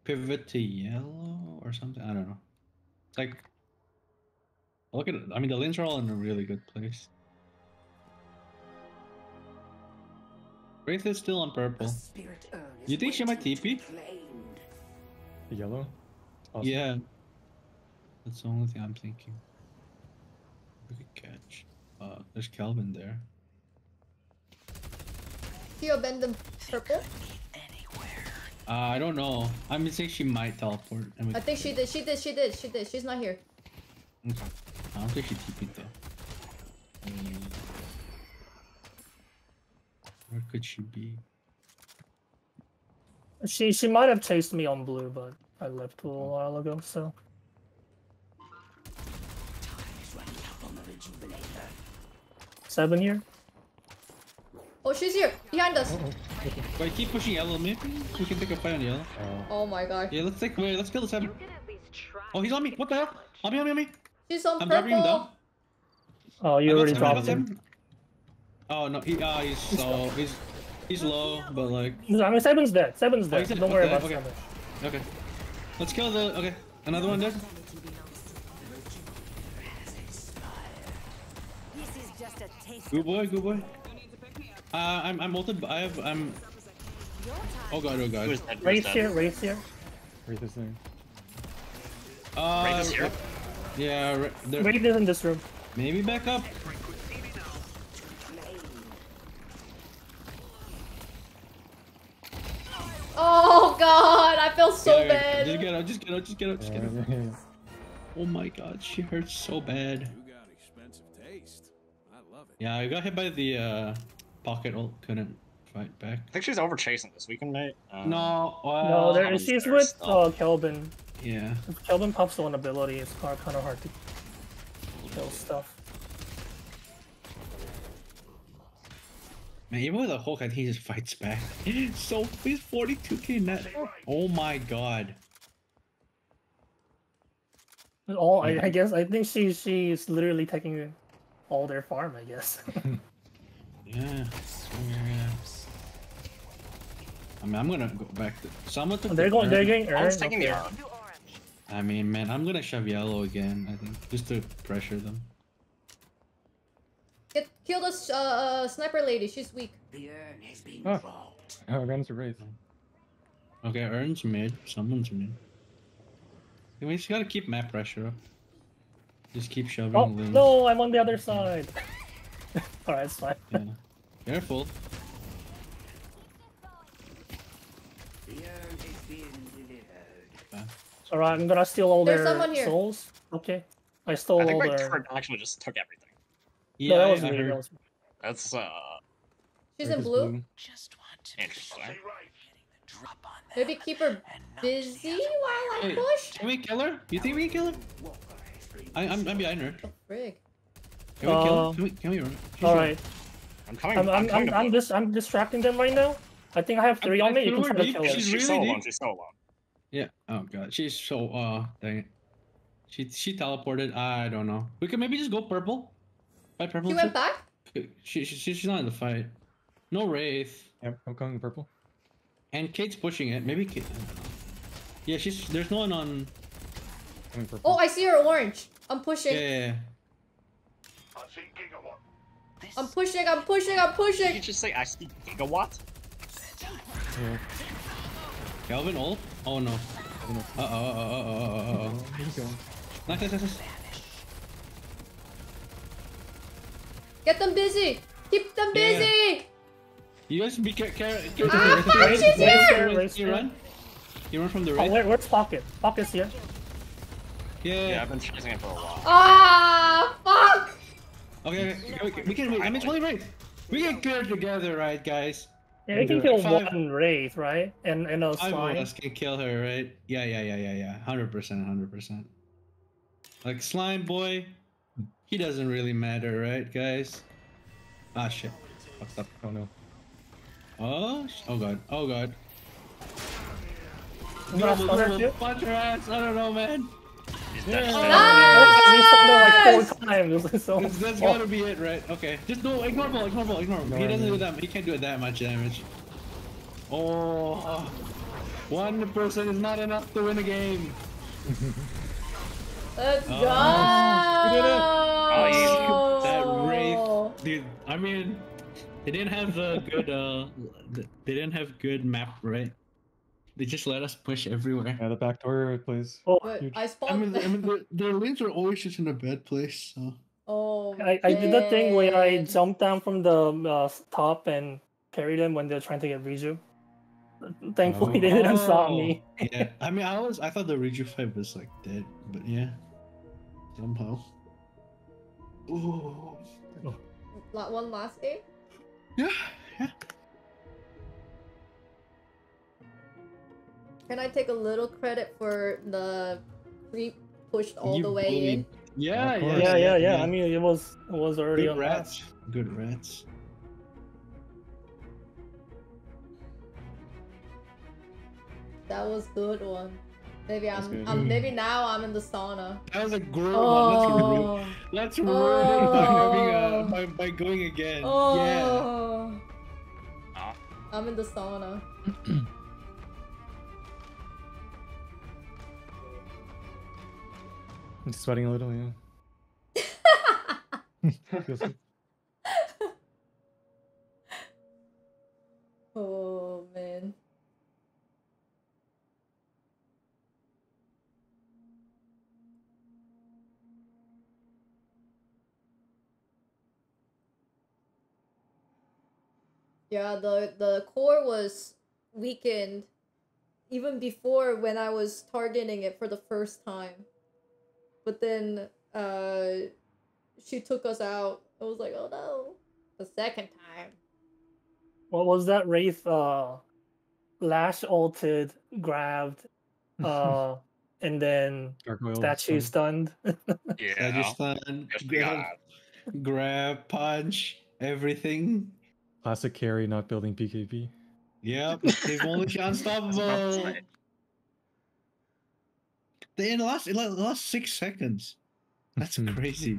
pivot to yellow or something. I don't know. It's like look at it. I mean, the lanes are all in a really good place. Wraith is still on purple. spirit urn is You think she might waiting to be TP? The yellow? Awesome. Yeah, that's the only thing I'm thinking. We could catch. Uh, there's Kelvin there. Theo Bendham purple. Uh, I don't know. I'm gonna say she might teleport. and we I think she did. She did. She did. She did. She's not here. Okay. I don't think she TP'd though. Where could she be? She she might have chased me on blue, but I left a little while ago, so. Seven here. Oh, she's here behind us. Oh, okay. Wait, keep pushing yellow. Maybe we can take a fight on yellow. Uh, Oh my god. Yeah, let's take. Wait, let's kill the seven. Oh, he's on me. What the hell? On me, on me, on me. She's on I'm dropping him down. Oh, you I got already seven, I got dropped him. Oh no, he uh, he's so he's he's low, but like I mean, Seven's dead. Seven's Oh, dead. he's dead. Don't worry Okay, about okay. Seven. okay. Let's kill the okay. Another one dead. This is just a taste. Good boy, good boy. Uh, I'm I'm ulted. I have I'm. Oh god, oh god. Who's dead? Who's Wraith here, race here. Wraith is there. Uh, Wraith is here? Yeah, ra- there- Wraith is in this room. maybe back up. Oh god, I feel so Yeah, bad. Just get out, just get out, just get out, just get out. yeah, yeah. Oh my god, she hurts so bad. You got expensive taste. I love it. Yeah, I got hit by the uh, pocket ult, couldn't fight back. I think she's over chasing this weekend, mate. Uh, No, No, well, there Kelvin's she's with still. uh, Kelvin. Yeah. If Kelvin pops the one ability, it's kind of hard to kill stuff. Man, even with a Hulk, I think he just fights back. so he's 42k net. Oh my god. All I, I guess I think she she's literally taking all their farm. I guess. Yeah. I mean, I'm gonna go back to. Someone took. they're the going. They're urn. getting I was earned. taking the okay. arm. I mean, man, I'm gonna shove yellow again. I think just to pressure them. Get kill this uh, uh, sniper lady. She's weak. The urn has been Ah. dropped. Oh, I ran into Wraith. Okay, Urn's mid. Someone's mid. We just gotta keep map pressure up. Just keep shoving Oh lanes. no! I'm on the other side. all right, it's fine. Yeah. Careful. The urn has been delivered. All right, I'm gonna steal all There's their souls. Okay, I stole I think all my their. turret actually just took everything. Yeah, no, that was I me. That. That's uh She's Wraith in is blue. Just want to interesting. drop on that. Maybe keep her busy while I Hey, push. Can we kill her? You think we can kill her? I, I'm, I'm behind her. Oh, frig. Can we kill Uh, her? Can we, can we run? She's All I'm coming. I'm I'm, I'm coming I'm, to I'm blue. just I'm distracting them right now. I think I have three I'm on me. You can try to kill her. She's She's really so deep. alone. She's so alone. Yeah. Oh god, she's so uh dang it. She she teleported. I don't know. We could maybe just go purple. By purple. She went back. She, she she's not in the fight. No wraith. Yep, I'm going purple. And Kate's pushing it. Maybe Kate. I don't know. Yeah, she's there's no one on. Purple. Oh, I see her orange. I'm pushing. Yeah, pushing. yeah, yeah. I'm pushing. I'm pushing. I'm Did you pushing. just say I speak gigawatt? Yeah. Kelvin ult. Oh no. Uh-oh, Uh oh. Uh oh. Uh oh. Uh oh. Where you going? Nice, nice, nice, nice. Get them busy. Keep them Yeah. busy. You guys be care. care, Ah, fuck, Wraith- she's Wraith here. here, you run? You run from the Oh, right. where, where's Pocket? Pocket's here. Yeah. Yeah, I've been chasing it for a while. Ah, fuck! Okay, okay, okay, we can. I mean, totally right. We can clear together, right, guys? Yeah, we can do kill it. Five- one wraith, right? And and a Five of slime. us can kill her, right? Yeah, yeah, yeah, yeah, yeah. Hundred percent, hundred percent. Like slime boy, he doesn't really matter, right, guys? Ah shit. Fucked up. Oh no. Oh, oh god, oh god. You got Double, stunner double, punch her ass. I don't know, man. He's Yeah. dead. Yeah, he stunned her like Nice! four times. So That's, that's oh, gotta be it, right? Okay. Just no, ignore ball, ignore ball, ignore ball. He doesn't do that. He can't do it that much damage. Oh, one person is not enough to win a game. Let's Oh, go! we did. Oh, That wraith, dude. I mean, they didn't have a good uh, they didn't have good map, right? They just let us push everywhere. Yeah, the back door plays. oh, But Huge. I I mean, I mean, their, their lanes are always just in a bad place. So. oh, I, I did the thing where I man. jumped down from the uh, top and parried them when they're trying to get Rejuv. Thankfully, they didn't stop me. Oh, yeah, I mean, I was I thought the Rejuv fight was like dead, but yeah, somehow. Ooh. La- one last game. Yeah, yeah. Can I take a little credit for the creep pushed all You the way bullied- in? Yeah, yeah. Yeah, yeah, yeah. I mean, it was it was already good on rats. Good rats. That was good one. Maybe I'm. I'm maybe now I'm in the sauna. That was a great one. Let's ruin. Oh. Let's ruin it by having Oh. a by, by going again. Yeah. Oh, Ah. I'm in the sauna. I'm sweating a little, yeah. Oh man. Yeah, the the core was weakened even before when I was targeting it for the first time. But then uh she took us out. I was like, oh no. The second time. What was that Wraith uh Lash ulted, grabbed, uh and then Gargoyle. statue stunned. Yeah, Yeah. just grab, grab, punch, everything. Classic carry not building PKP. Yep, they've only I was about to unstoppable. Say. In the last in the last six seconds. That's crazy.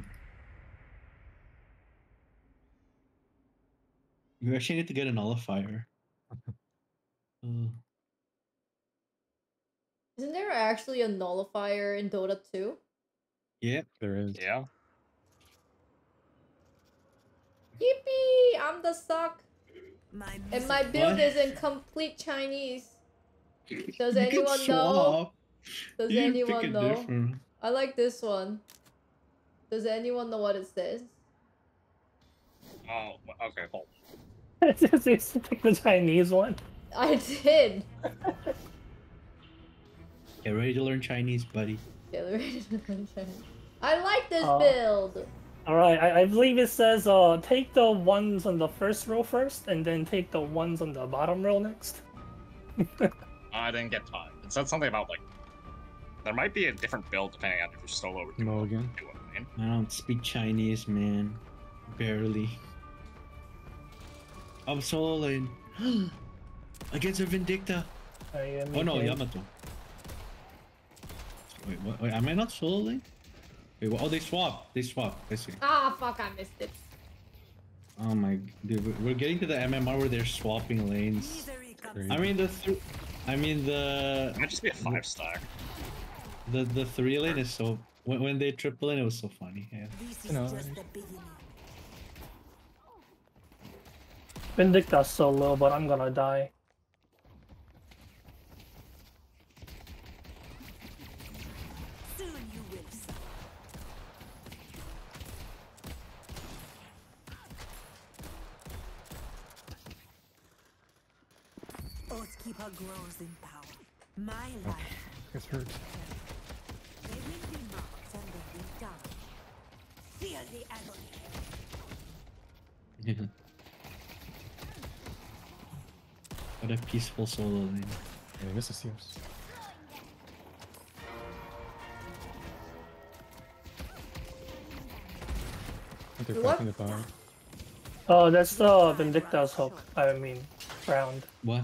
You actually need to get a nullifier. Uh, Isn't there actually a nullifier in Dota 2? yeah, There is. Yeah. Yippee! I'm the suck. My And my build What? is in complete Chinese. Does You can anyone know? Swap. Does You can pick anyone know? different- I like this one. Does anyone know what it says? Oh, okay, hold. Just to pick the Chinese one. I did. Get ready to learn Chinese, buddy. Yeah, the rated Chinese. I like this Oh. build. All right, I, I believe it says uh take the ones on the first row first, and then take the ones on the bottom row next. I didn't get time. It said something about like there might be a different build depending on if you're solo or duo. Mulligan. duo, man. I don't speak Chinese, man. Barely. I'm solo lane. Against a Vindicta. I am Oh no, making- Yamato. Wait, what? Wait, am I not solo lane? Wait, what? Oh, they swap. They swap. I see. Ah, fuck, I missed it. Oh my, dude, we- we're getting to the MMR where they're swapping lanes. Misery comes Great. I mean the, th- I mean the, It might just be a five stack. The the three lane is so. When, when they triple lane, it was so funny. Yeah. This is You know, just the beginning. Vindicta's so low, but I'm gonna die. Soon you. Oathkeeper grows in power. My life, It's hurt. they will be mine. Yeah. What a peaceful solo lane. Yeah, this is Sears. I think they're What? the bar. Oh, that's the Vindicta's hook. I mean, round. What?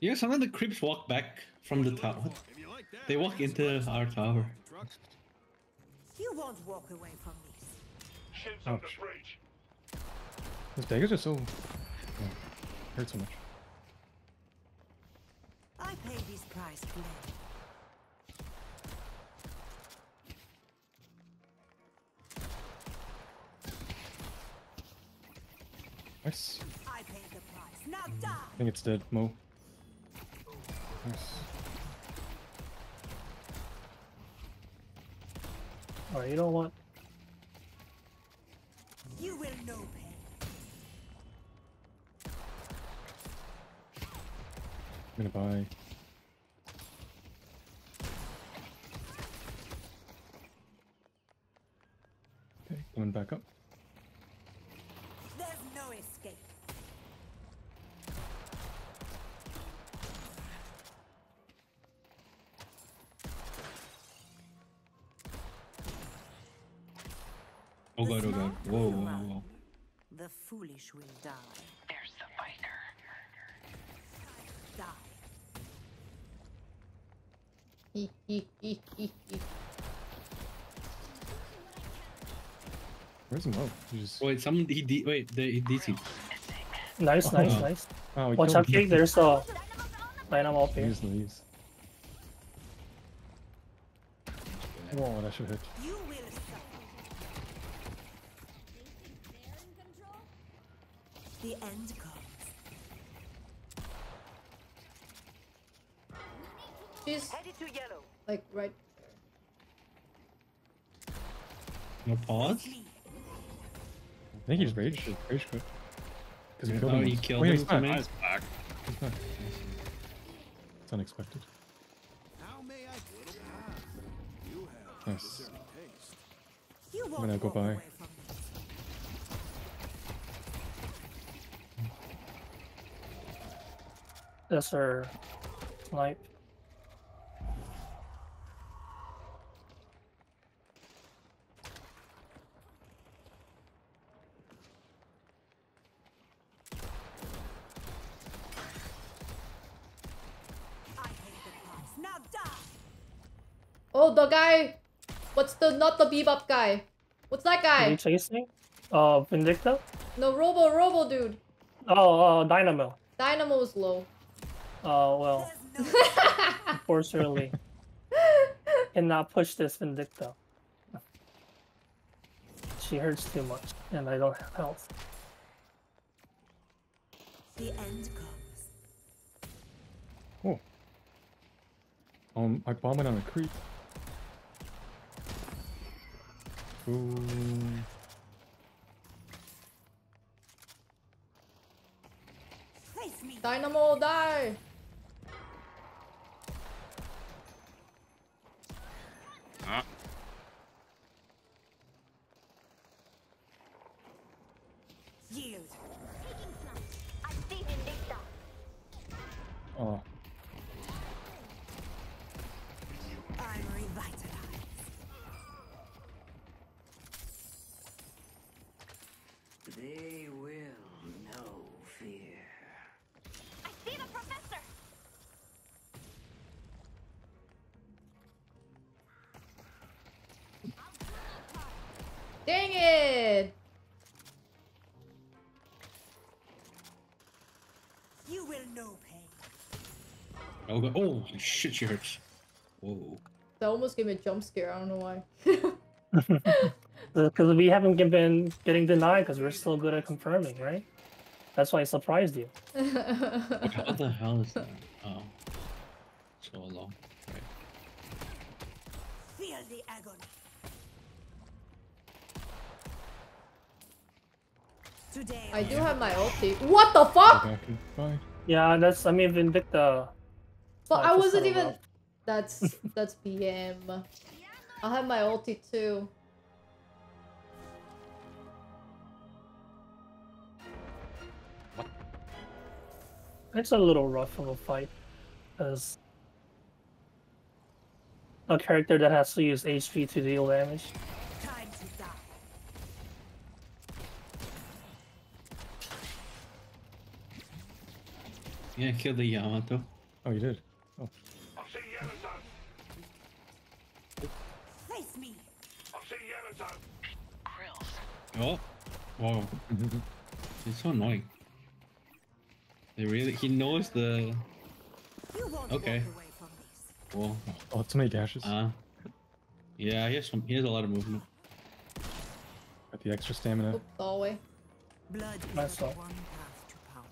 Yeah, some of the creeps walk back from the tower. Like They walk into our tower. You won't walk away from this. Ouch. Those daggers are so. Yeah, hurt so much. I pay this price gladly. Nice. I pay the price. Now die! I think it's dead, Mo. Nice. Oh, you know what? You will know pain. I'm gonna buy. Okay, coming back up. There's no escape. Oh god, oh god. Whoa, whoa, whoa. The foolish will die. Where's Mo? Oh, he just. Wait, someone he D wait, the he DC. Nice, nice, Oh. nice. Oh, Watch out, him. There's a dynamo up He here. just leaves. Whoa, that should hit. You will suffer. The end comes. She's Headed to yellow. like right No pause? Me. I think he just raged. Rage quit. Because he Yeah, killed oh, him. he once. killed Wait, him he's back. me? Eyes back. He's back. It's unexpected. How may I little? Ah. You have Nice. You won't gonna go by. away from this. That's her snipe. I pay the price. Now die. Oh the guy What's the not the bebop guy? What's that Are you guy? chasing? Uh, Vindicta? No Robo Robo dude. Oh, uh, Dynamo. Dynamo's low. Oh, well, There's no unfortunately. Cannot push this Vindicta. She hurts too much, and I don't have health. The end comes. Oh. Um, I bomb it on a creep. Me. Dynamo die. Ah, pain. Oh god. Oh shit, she hurts. Whoa. That almost gave me a jump scare. I don't know why. Because we haven't been getting denied because we're still good at confirming, right? That's why I surprised you. What the hell is that? Oh. So long. Right. Feel the agony. Today I do have my ulti. What the fuck? back. Yeah, that's, I mean, Vindicta. But I wasn't even... That's... that's BM. I have my ulti too. It's a little rough of a fight, as a character that has to use HP to deal damage. Yeah, kill killed the Yamato. Oh, you did? Oh, wow. It's so annoying. They really, he knows the. Okay. walk away from this. Well, oh, so many dashes. uh, yeah, he has some. He has a lot of movement. Got the extra stamina. Oops, hallway. Blood Nice but one. one path to power.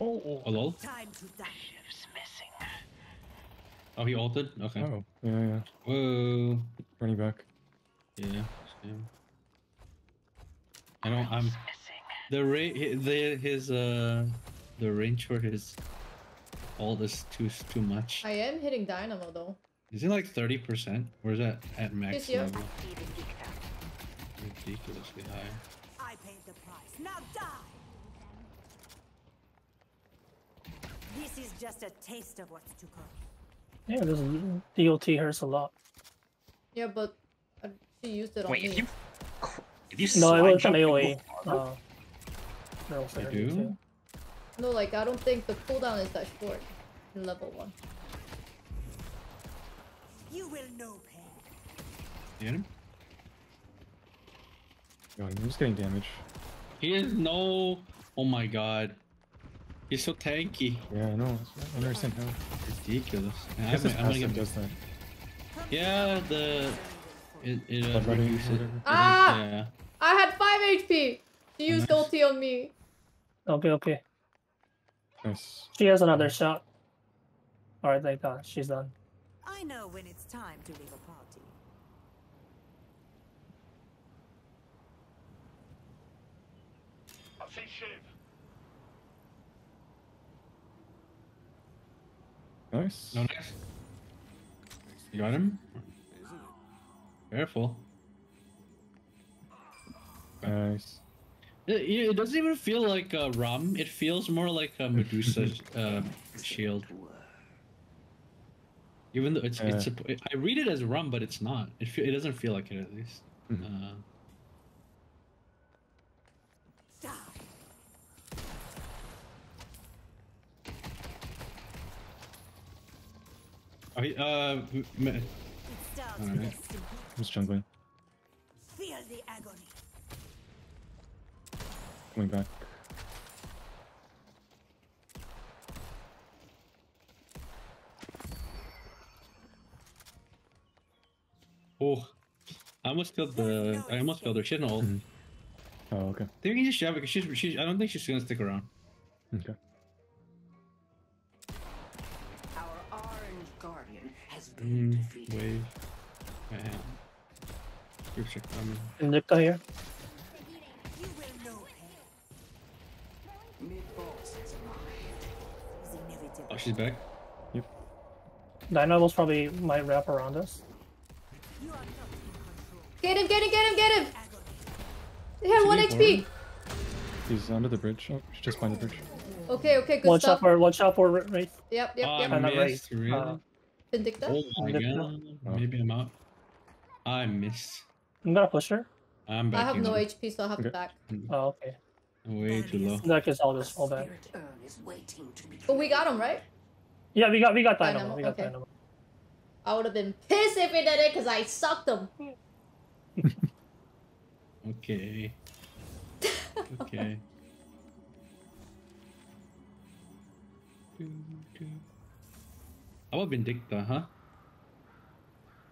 Oh, oh. Oh, lol. Time to die. Oh, he altered? Okay. Oh, yeah, yeah. Whoa. Running back. Yeah, same. I don't. I'm. The rate, the his uh, the range for his all this too too much. I am hitting Dynamo though. Is it like thirty percent? Or is that at max Yes, yeah. level? Ridiculously high. I paid the price. Now die. This is just a taste of what's to come. Yeah, this DOT hurts a lot. Yeah, but uh, she used it on Wait, me. if you if you No, it slide was an AoE. Uh, They do? too. No, like I don't think the cooldown is that short in level one. You will know pain. You get him? I'm just getting damage. He has no. Oh my god. He's so tanky. Yeah, I know. I don't understand how. Ridiculous. I I'm, guess I'm gonna passive get does that. Yeah, the it it uh, Blood reduces. whatever. Ah! Yeah. I had 5 HP! She used nice. ulti on me. Okay, okay. Nice. She has another shot. Alright, thank God. She's done. I know when it's time to leave a party. Nice. No nice. You got him? Careful. Nice. It, it doesn't even feel like a rum. It feels more like a Medusa uh, shield. Even though it's it's Yeah. a, I read it as rum, but it's not. It fe- it doesn't feel like it at least. Mhm. Uh, Die. oh, he- uh, m- m- It starts with Alright. a simple. I'm just jungling. Feel the agony. Coming back. oh, I almost killed the. I almost killed her. She had an ult. Mhm. Oh, okay. I we can just shove it because she's, she's. I don't think she's gonna stick around. Okay. Our orange guardian has been Mm, defeated. wave. Man. Groups are coming. Vindicta here. You will know pain. Mid-boss is mine. It's inevitable. Oh, she's back. Yep. Dynamos probably might wrap around us. You are not in control. Get him, get him, get him, get him! Agony. He had 1 did HP! He's under the bridge. Oh, she's just behind the bridge. Okay, okay, good Watch out stuff. for watch out for Wraith. Yep, yep, oh, yep. And I a missed. Wraith. Really? Uh, Vindicta? oh my Vindicta. god. Oh. Maybe I'm out. I missed. I'm gonna push her. I'm back I have no HP, so I have to back. Oh, okay. Way too low. In that case, I'll just fall back. Spirit urn is waiting to be But we got him, right? Yeah, we got we got Dynamo. Dynamo, We got okay. Dynamo. I would have been pissed if he did it because I sucked him. Okay. Okay. Doo, doo. How about Vindicta, huh?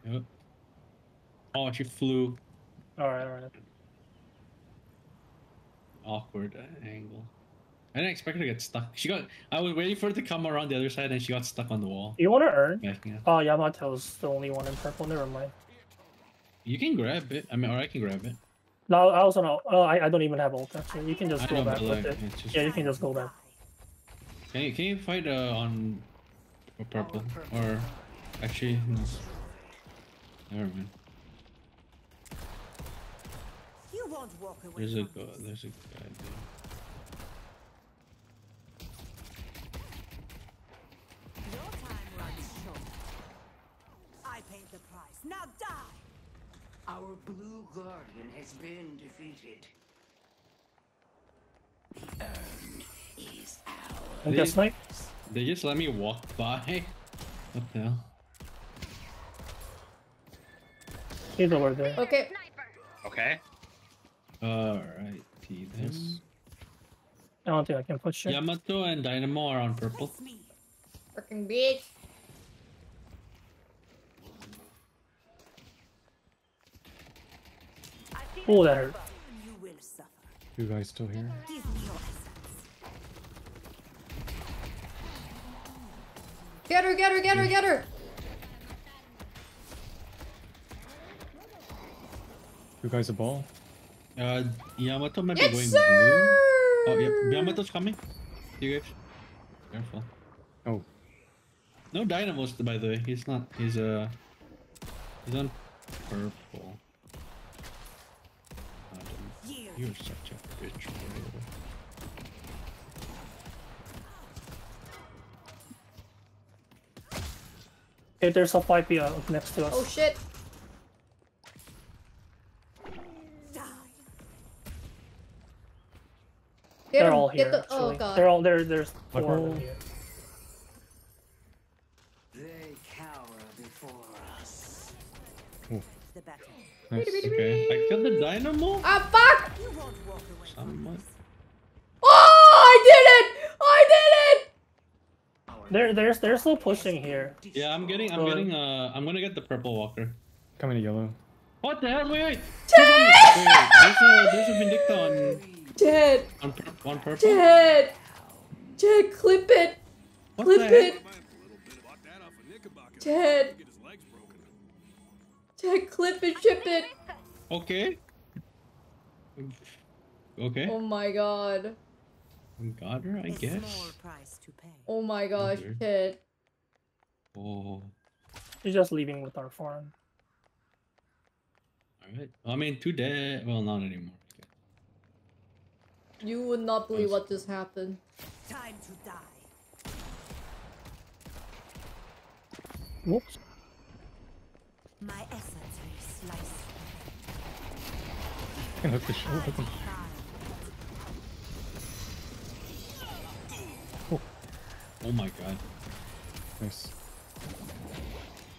Yep. Oh, she flew. Alright, alright. Awkward angle. I didn't expect her to get stuck. She got. I was waiting for her to come around the other side, and she got stuck on the wall. You wanna urn? Backing up. Oh, Yamato's the only one in purple. Never mind. You can grab it. I mean, or I can grab it. No, I also know. Oh, I, I don't even have ult actually. You can just I go know, back but with like, it. just. Yeah, you can just go back. Can you, can you fight uh, on purple? Or actually, no. Never mind. You won't walk away There's a from go. There's a guy there. Your blue guardian has been defeated. The urn is ours. I guess snipe. They just let me walk by. What the hell? He's over there. Okay. Okay. Alright, T this. I don't think I can push it. Yamato and Dynamo are on purple. Freaking bitch. Oh, that hurt. You will suffer. You guys still here? Give me your essence. Get her, get her, get her, get her. You guys a ball? Uh, Yamato might be Yes, going sir. blue. Oh, yep. Yamato's coming. You guys. Careful. Oh, No Dynamos, by the way. He's not. He's uh. He's on purple. You're such a bitch, bro. Okay, there's a 5 uh, next to us. Oh shit. Get They're him, all here. the- actually. oh god. They're all there. There's four of them here. They cower before us. The battle. Nice. Okay. I killed the Dynamo? Ah fuck! You won't walk away. Somewhat. Oh, I did it! I did it! They're they're they're still pushing here. Yeah, I'm getting. I'm getting. Uh, I'm gonna get the purple walker. Coming to yellow. What the hell? Wait, wait. Who's wait, wait. There's a there's a Vindicta Dead, on on, pur- on purple. dead, dead. Clip it, What clip the it, heck? Clip it, ship it. Okay. Okay. Oh my god. Got her, I A guess. small price to pay. Oh my gosh, kid. Oh. He's just leaving with our farm. Alright. I mean, two dead. Well, not anymore. You would not believe what just happened. Time to die. Whoops. Can hook the sh- oh, hook him. Oh my god. Nice.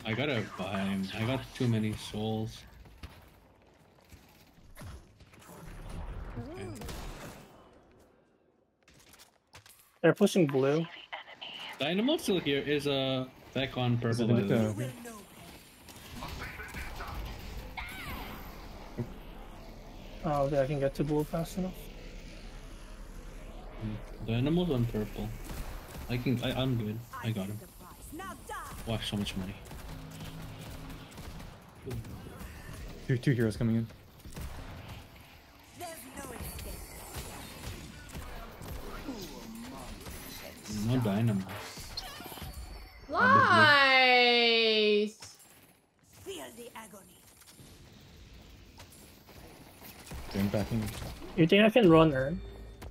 I gotta buy him. I got too many souls. Okay. They're pushing blue. Dynamo still here is uh back on Is purple. Oh, okay, I can get to blue fast enough. Mm, the animals on purple. I can. I, I'm good. I got him. The price. Wow, so much money. Two, two heroes coming in. You think I can run urn? Uh,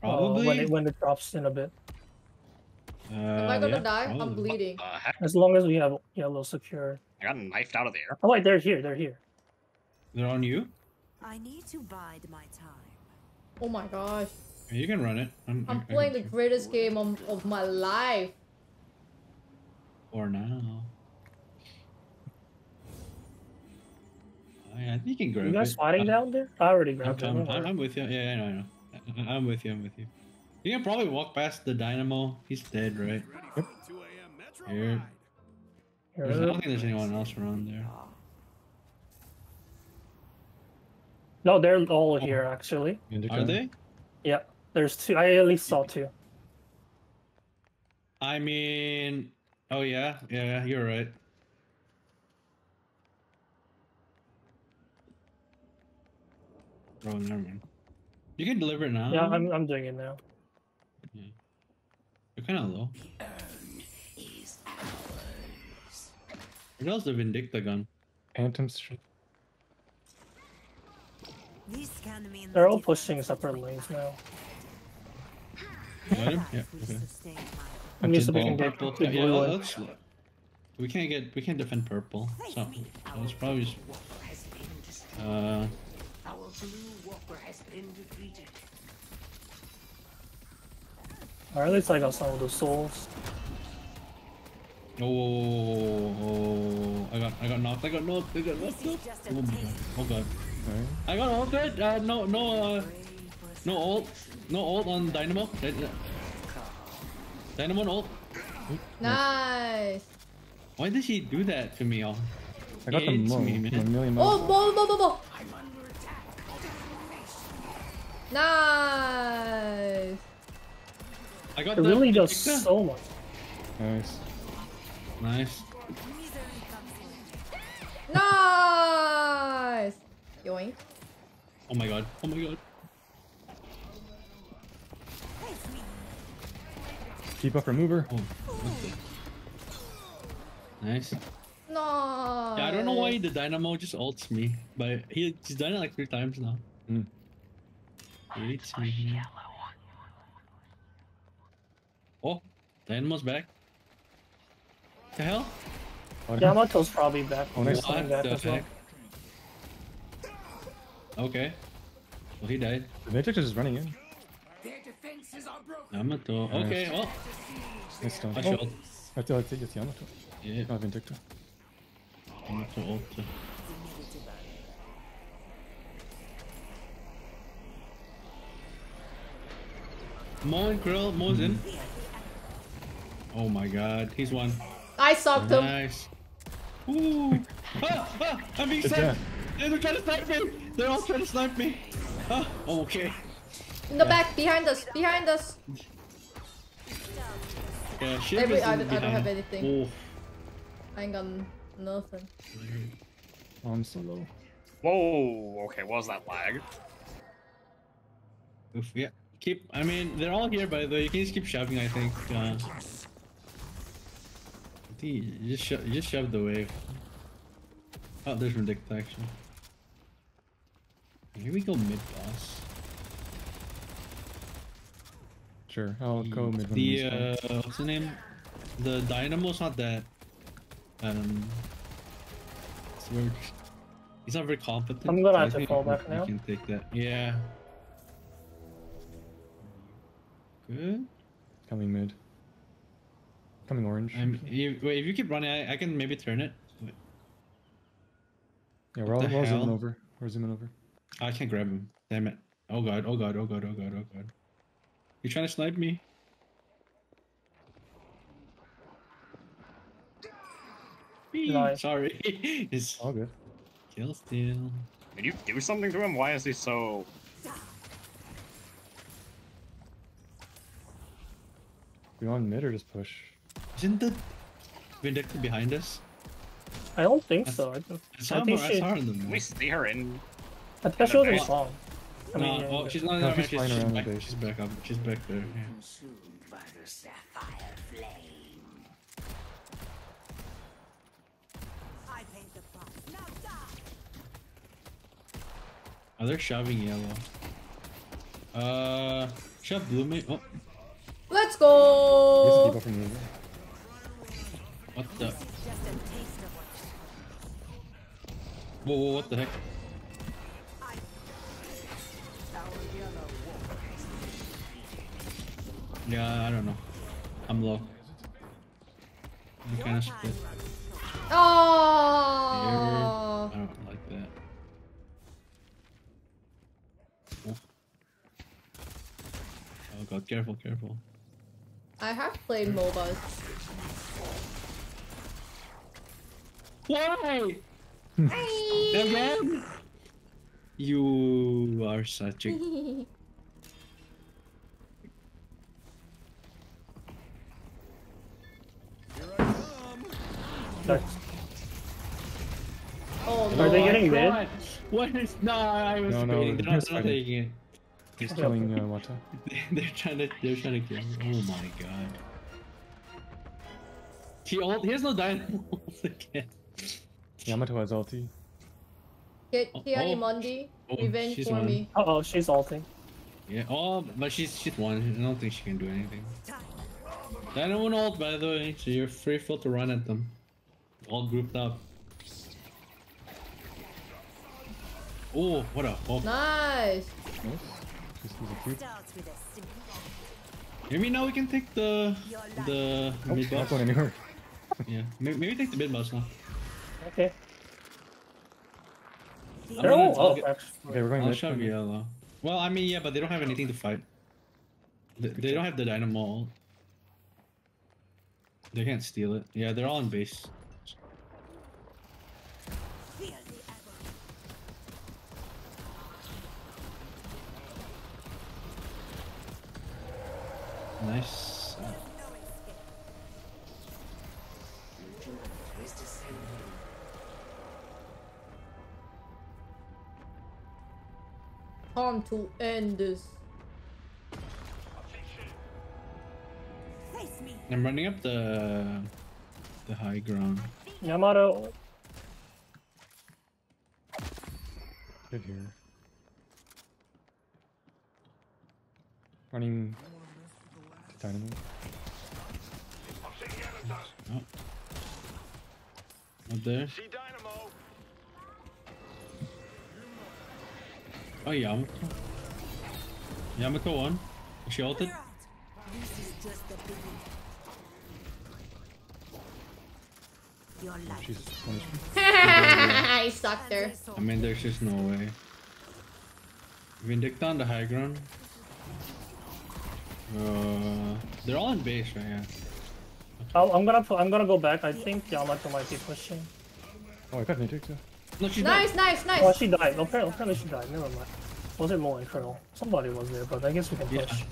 Probably. when it when it drops in a bit. uh, Am I gonna yeah, die? I'm bleeding. As long as we have yellow secure. I got knifed out of there. Oh wait, they're here. They're here. They're on you. I need to bide my time. Oh my gosh. You can run it. I'm, I'm I- I playing the greatest game of, of my life. For now. Yeah, you can grab You guys it. fighting I- down there? I already I'm, grabbed it. I'm, don't I'm. I'm with you. Yeah, yeah, I know, I know. I- I'm with you. I'm with you. You can probably walk past the dynamo. He's dead, right? Ready for 2 a.m. Metro Here. There's, I don't think there's anyone else around there. No, they're all here actually. Vindicta. Are they? Yeah, there's two. I at least saw two. I mean, oh yeah, yeah, you're right. Oh, never mind. You can deliver it now. Yeah, I'm I'm doing it now. You're kind of low. Is ours. Where else the Vindicta gun? Phantoms. sh- This can mean They're all difference pushing separate lanes now. Got him? That Yeah. will Okay. sustain my Let me Just see if we can ball. get Purple. the Yeah, yeah, blue let- one. let's. We can't get. We can't defend purple. So, so it's probably just. Uh, Our blue walker has been defeated. Or at least I got some of the souls. oh, oh, oh, I got, I got knocked. I got knocked. I got knocked. This is just a Oh my god. Oh god. Alright. I got ulted. Uh, no, no, uh, no ult, no ult on Dynamo. Dy- Dynamo ult. Nice. Why did he do that to me? All. I got the It's mo. me, a man. million Oh, mo. bo, bo, bo, Nice! I got it really does so much. Nice. Nice. nice! Yoink. Oh my god. Oh my god. Debuff Remover. Oh. Nice. No. Yeah, I don't know why the dynamo just ults me, but he, he's done it like three times now. Mm. 18. Oh, the animal's back. The hell? Yamato's probably back. Oh, Next time back as well. Okay. Well, he died. The Matrix is running in. Yamato. Okay, Well. Nice time. I oh. shot. I have to take Yamato. Yeah. Oh, Vindicta. Yamato ultra. Mo and Krill, Mo's in. Oh my god, he's one. I sucked him. Nice. Ooh. Ah, ah, I'm being Good sniped. They're trying to snipe me. They're all trying to snipe me. Ah, oh, okay. In the back, behind us, behind us. Yeah, Shiv Every- I don't- I don't have anything. Ooh. I ain't got nothing. Oh, I'm so low. Whoa, okay, what was that lag? Oof, yeah. Keep. I mean, they're all here, by the way. You can just keep shoving. I think. Uh, I think you just sho- you just shove the wave. Oh, there's Vindicta actually. Here we go, mid boss. Sure, I'll go mid when The he's uh, what's the name? The Dynamo's not that. Um. it's very- He's not very competent. I'm gonna so I have to think fall back we now. can take that. Yeah. Good. Coming mid. Coming orange. Um, you, wait, if you keep running, I, I can maybe turn it. Wait, yeah, we're all, we're all zooming over. We're zooming over. I can't grab him. Damn it. Oh god, oh god, oh god, oh god, oh god. You trying to snipe me? Nice. Sorry. it's All good. kill steal. Did you do something to him? Why is he so... We on mid or just push? Isn't the Vindicta behind us? I don't think I- so. I, think- I saw, I him, think I she. saw her in the Can we map. see her in... I think she wasn't base? strong. I No, mean, yeah, oh, she's not in No, the she's. She's, flying she's around the back. She's back up. She's back there. Yeah. Consumed by the sapphire flame. I paid the price. Now die. Oh, they're shoving yellow. Uh, shove blue mate. Oh, Let's go. debuff remover. what the? Just a taste of what Whoa, whoa, what the heck? Yeah, I don't know. I'm low. I'm kind of split. Oh. I don't like that. Oh. oh god, careful, careful. I have played MOBAs. Why? Again? You are such a. Nice. oh Are they getting mid? What is. No, I was No, no, waiting. They're they're not, they're not fighting. taking it. He's killing uh, Wata. They're trying to. They're trying to kill me. Oh my god. He ult. He has no dynamo again. Yamato has ulti. Get Oh, Kiani oh. Mundi. Oh, Revenge she's for one. me. Uh oh, she's ulting. Yeah. Oh, but she's she's one. I don't think she can do anything. Dynamo and ult, by the way, so you're free full to run at them. All grouped up. Oh, what a hook. Nice. Nice. Just use a cube. Starts with a simple Maybe now we can take the the Oh, mid not boss. going anywhere. Yeah, maybe, maybe take the mid boss now. Okay. I'm They're all up, target- Okay, we're going I'll mid. shove yellow. Well, I mean, yeah, but they don't have anything to fight. They, they don't have the dynamo. They can't steal it. Yeah, they're all in base. Nice. Time to end this. I'm running up the the high ground. Yamato. Good here. Running to dynamo. Oh. Up there. See Dynamo. Oh, Yamato. Yamato one. She ulted. Oh, this is just the beginning. Your life. She's punished me. I sucked her. I mean, there's just no way. Vindicta on the high ground. Uh, they're all in base right now. Oh, I'm gonna I'm gonna go back. I think Yamato might be pushing. Oh, I got Matrix, yeah. No, she's Nice, nice, Oh, she died. Apparently, apparently she died. Never mind. Was it Mo and Krill? Somebody was there, but I guess we can Yeah. push.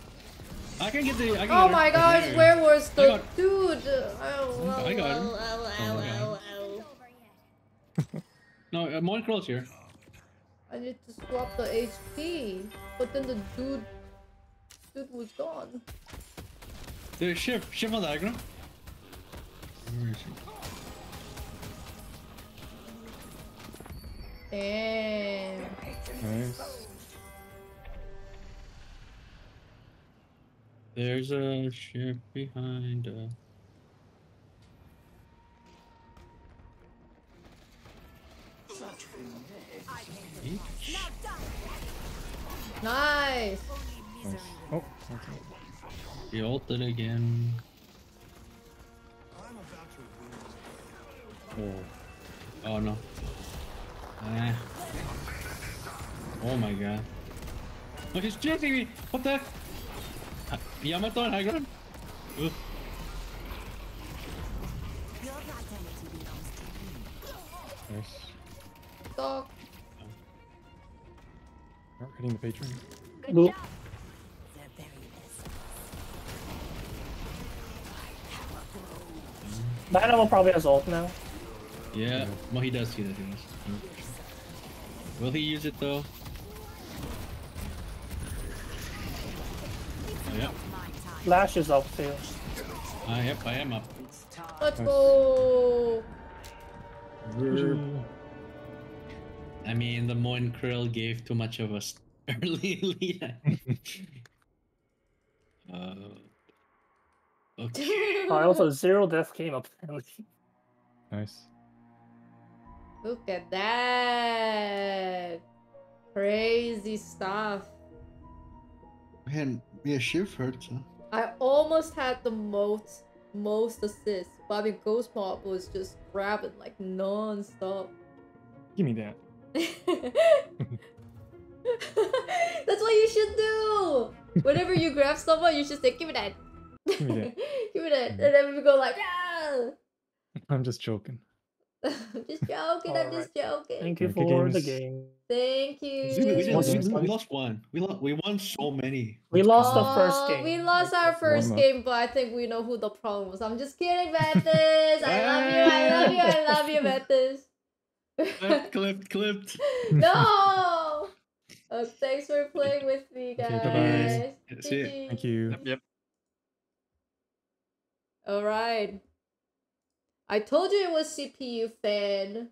I can get the. I can Oh get my her. gosh, There. where was I the got- dude? Oh, I got him. oh, oh, my. No, uh, Mon Crawl's here. I need to swap the HP, but then the dude, dude was gone. There's Shiv. Shiv on the high ground. Where is he? Damn. Nice. There's a ship behind. Uh... Such finesse. each. Nice. Nice. Oh, okay. He ulted again. Oh. Oh no. Ah. Oh my god. Oh, he's chasing me! What the heck? Uh, Yamato on high ground? Oof. Your identity belongs to me. Nice. Dog. Oh, hitting the patron. Blue. The very Dynamo probably has ult now. Yeah, well he does see that he does. Will he use it though? Oh, yep. My time. Lash is up too. Ah, yep, I am up. Let's go. I mean, the Moin Krill gave too much of us early lead. uh, okay. I also zero death game apparently. Nice. Look at that. Crazy stuff. Man, yeah, Shiv hurts. Huh? I almost had the most most assists. Bobby Ghost Mob was just grabbing like non-stop. Give me that. That's what you should do. Whenever you grab someone, you should say, "Give me that." Give me that. Give me that, and then we go like, "Ah!" I'm just joking. I'm just joking. I'm just joking. Thank you for the game. Thank We, we, you. didn't, we, this? we lost one. We, lo- we won so many. We lost the Oh, first game. We lost our first game, but I think we know who the problem was. I'm just kidding, Mathis. I love you. I love you. I love you, Mathis. clipped, clipped, clipped. no. Uh, thanks for playing with me, guys. Okay, bye-bye. See ya. GG. Thank you. Yep, yep. All right. I told you it was CPU fan.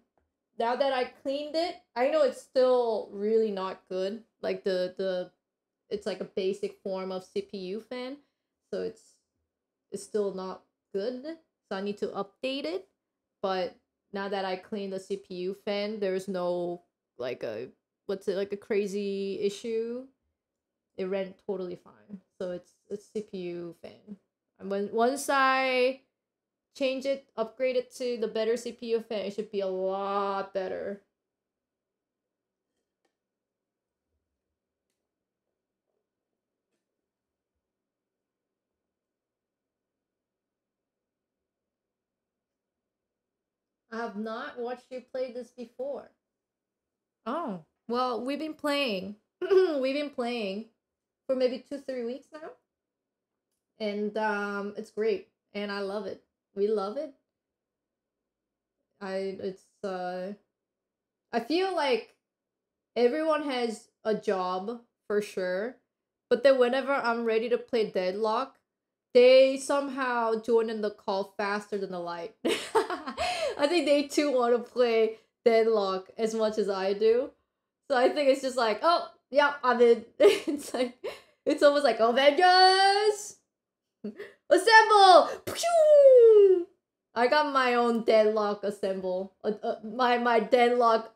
Now that I cleaned it, I know it's still really not good. Like the the it's like a basic form of CPU fan. So it's it's still not good. So I need to update it. But now that I cleaned the CPU fan, there's no like a what's it like a crazy issue, it ran totally fine. So it's it's CPU fan. And when once I change it, upgrade it to the better CPU fan, it should be a lot better. I have not watched you play this before. Oh, well, we've been playing. we've been playing for maybe two, three weeks now. And um, it's great. And I love it. We love it. I, it's, uh, I feel like everyone has a job for sure. But then whenever I'm ready to play Deadlock, they somehow join in the call faster than the light. I think they too want to play Deadlock as much as I do. So I think it's just like, oh, yeah, I'm in. it's like, it's almost like Avengers! Assemble! Pew! I got my own Deadlock assemble. Uh, uh, my, my Deadlock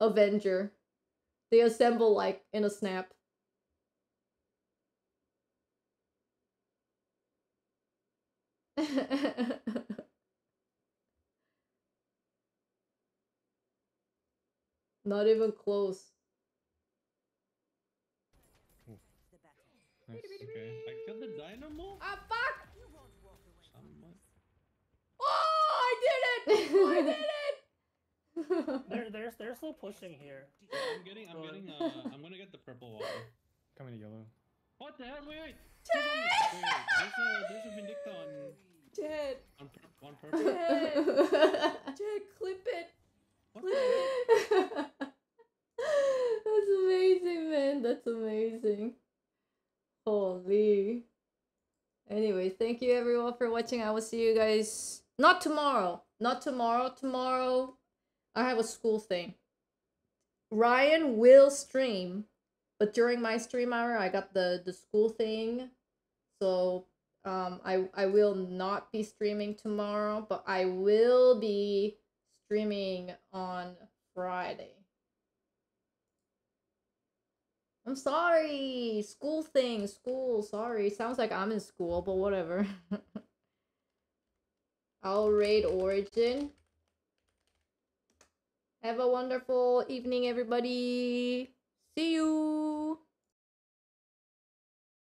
Avenger. They assemble like in a snap. Not even close. Nice. Okay. I killed the dynamo. Ah, fuck! Somewhat. Oh, I did it! I did it! They're they're they're still pushing here. I'm getting. I'm getting. Uh, I'm gonna get the purple water. Coming to yellow. What the hell? Wait, wait. Who's? Wait, wait. There's a there's a Vindicta on Jed, on, pur- on purple. Jed, Jed, clip it. What the hell? That's amazing, man. That's amazing. Holy. Anyway, thank you everyone for watching. I will see you guys not tomorrow. Not tomorrow. Tomorrow I have a school thing. Ryan will stream, but during my stream hour I got the the school thing. So um I I will not be streaming tomorrow, but I will be streaming on Friday. I'm sorry. School thing, school. Sorry. Sounds like I'm in school, but whatever. I'll raid Origin. Have a wonderful evening, everybody. See you.